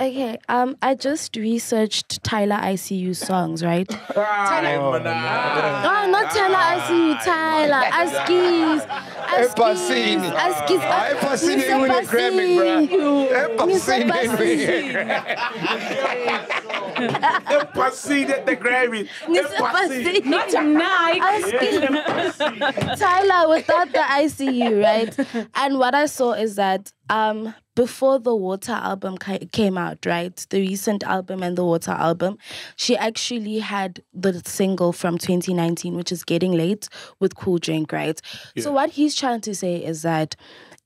Okay, um, I just researched Tyler ICU songs, right? Tyler, Oh, not Tyler ICU, Tyler, Askies. Ephasini. Ah, Ephasini iwine Grammy, bruh. Ephasini iwine. Ephasini at the Grammy. Ephasini. Not tonight. Tyler without the ICU, right? And what I saw is that um before the Water album came out, right? The recent album and the Water album, she actually had the single from 2019, which is Getting Late with Kooldrink, right? So what he's trying to say is that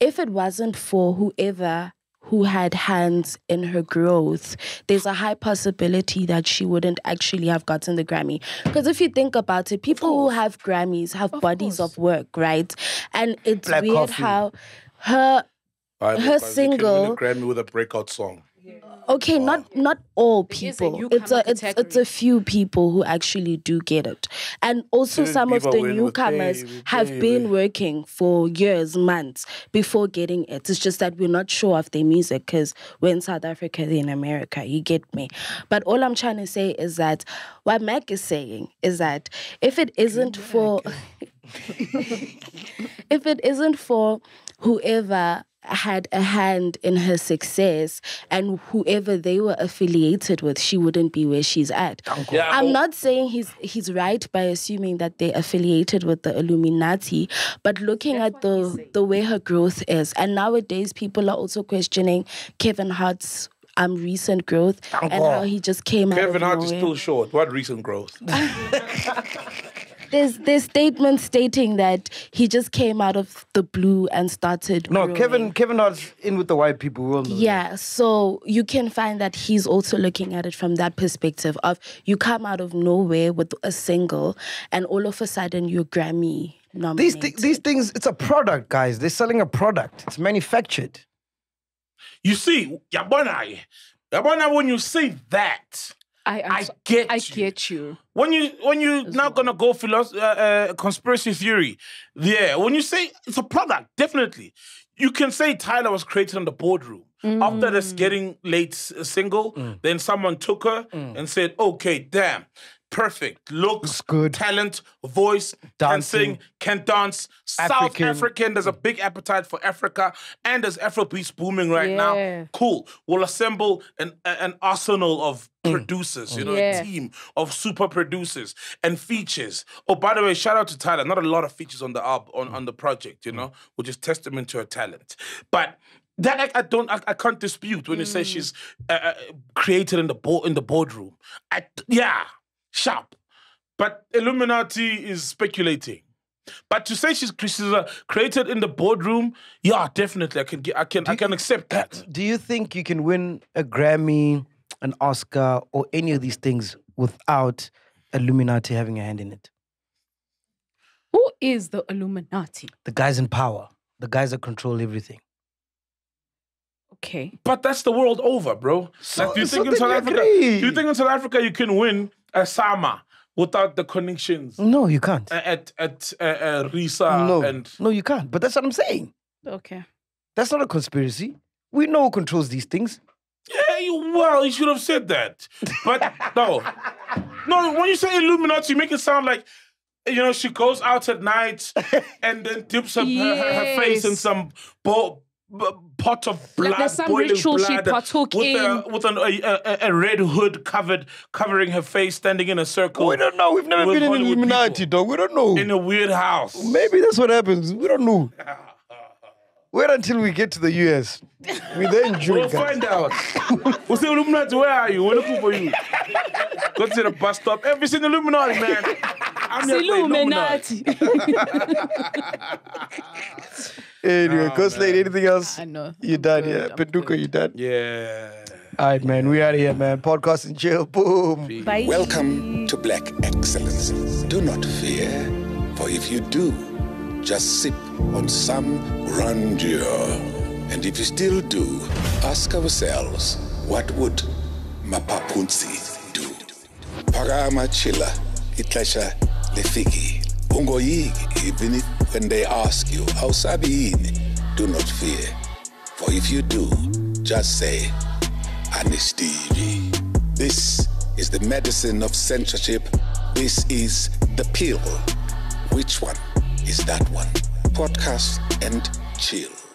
if it wasn't for whoever who had hands in her growth, there's a high possibility that she wouldn't actually have gotten the Grammy. Because if you think about it, people who have Grammys have bodies of work, right? And it's Black weird coffee. how her Alright, her because you can win a single Grammy with a breakout song. Okay not not all is a people. it's a newcomer it's, it's a few people who actually do get it. And also Didn't some of the win with newcomers Baby, have Baby? been working for years months before getting it. It's just that we're not sure of their music because we're in south africa they're in america you get me? But all i'm trying to say is that what mac is saying is that if it isn't for if it isn't for whoever had a hand in her success and whoever they were affiliated with, she wouldn't be where she's at. Yeah, I'm not saying he's he's right by assuming that they're affiliated with the Illuminati, but looking at the the way her growth is, and nowadays people are also questioning Kevin Hart's um recent growth and how he just came out Kevin of Hart is nowhere. still short. What recent growth? There's there's statements stating that he just came out of the blue and started. No, growing. Kevin Kevin Hart's in with the white people. We all know that. Yeah, so you can find that he's also looking at it from that perspective of you come out of nowhere with a single, and all of a sudden you're Grammy These nominated. thi- these things, it's a product, guys. They're selling a product. It's manufactured. You see, Yabona, Yabona, when you say that, I, I'm I get I you. get you. when you when you're not gonna go philosoph- uh, uh, conspiracy theory, yeah. When you say it's a product, definitely, you can say Tyla was created in the boardroom. After this getting late s- single, then someone took her and said, "Okay, damn, perfect, looks good. talent, voice, can Dancing. sing, can dance, South African. African. There's a big appetite for Africa, and there's Afrobeats booming right Yeah. now. Cool. We'll assemble an an arsenal of producers, you know, Yeah. a team of super producers and features. Oh, by the way, shout out to Tyla. Not a lot of features on the album, on, on the project, you know, which is testament to her talent. But that I, I don't, I, I can't dispute when you say she's uh, uh, created in the board in the boardroom. I, yeah, sharp. But Illuminati is speculating. But to say she's, she's uh, created in the boardroom, yeah, definitely, I can I can, I can accept that. Do you think you can win a Grammy, an Oscar, or any of these things without Illuminati having a hand in it? Who is the Illuminati? The guys in power, the guys that control everything. Okay. But that's the world over, bro. like, do you so think in South Africa? agree. Do you think in South Africa you can win a Sama without the connections No, you can't. at at uh, uh, Risa no, and no, you can't. But that's what I'm saying. Okay. That's not a conspiracy. We know who controls these things. yeah, you, well, you should have said that. But no, no. When you say Illuminati, you make it sound like. You know, she goes out at night and then dips her, her, her face in some bo- b- pot of blood, Like there's some boiling ritual she blood, partook with A, in. with an, a, a, a red hood covered, covering her face, standing in a circle. We don't know. We've never with been in Hollywood Illuminati, people dog. We don't know. in a weird house. Maybe that's what happens. We don't know. Wait until we get to the US. We then We'll find out. we'll say Illuminati, where are you? We're looking for you. Go to the bus stop. Every single Illuminati, man. I'm here Illuminati. Anyway, oh, Ghost Lady, anything else? I know. You I'm done, good, yeah? I'm Phenduka, you done? Yeah. All right, man. We out of here, man. Podcast in jail. Boom. Bye. Welcome to Black Excellence. Do not fear, for if you do, just sip on some grandeur. And if you still do, ask ourselves, what would Mapapunzi do? Parama chila, itlesha lefiki. Ungoyiki, even if when they ask you, how sabi yini? Do not fear, for if you do, just say, Anistiri. This is the medicine of censorship. This is the pill. Which one is that one? podcast and chill.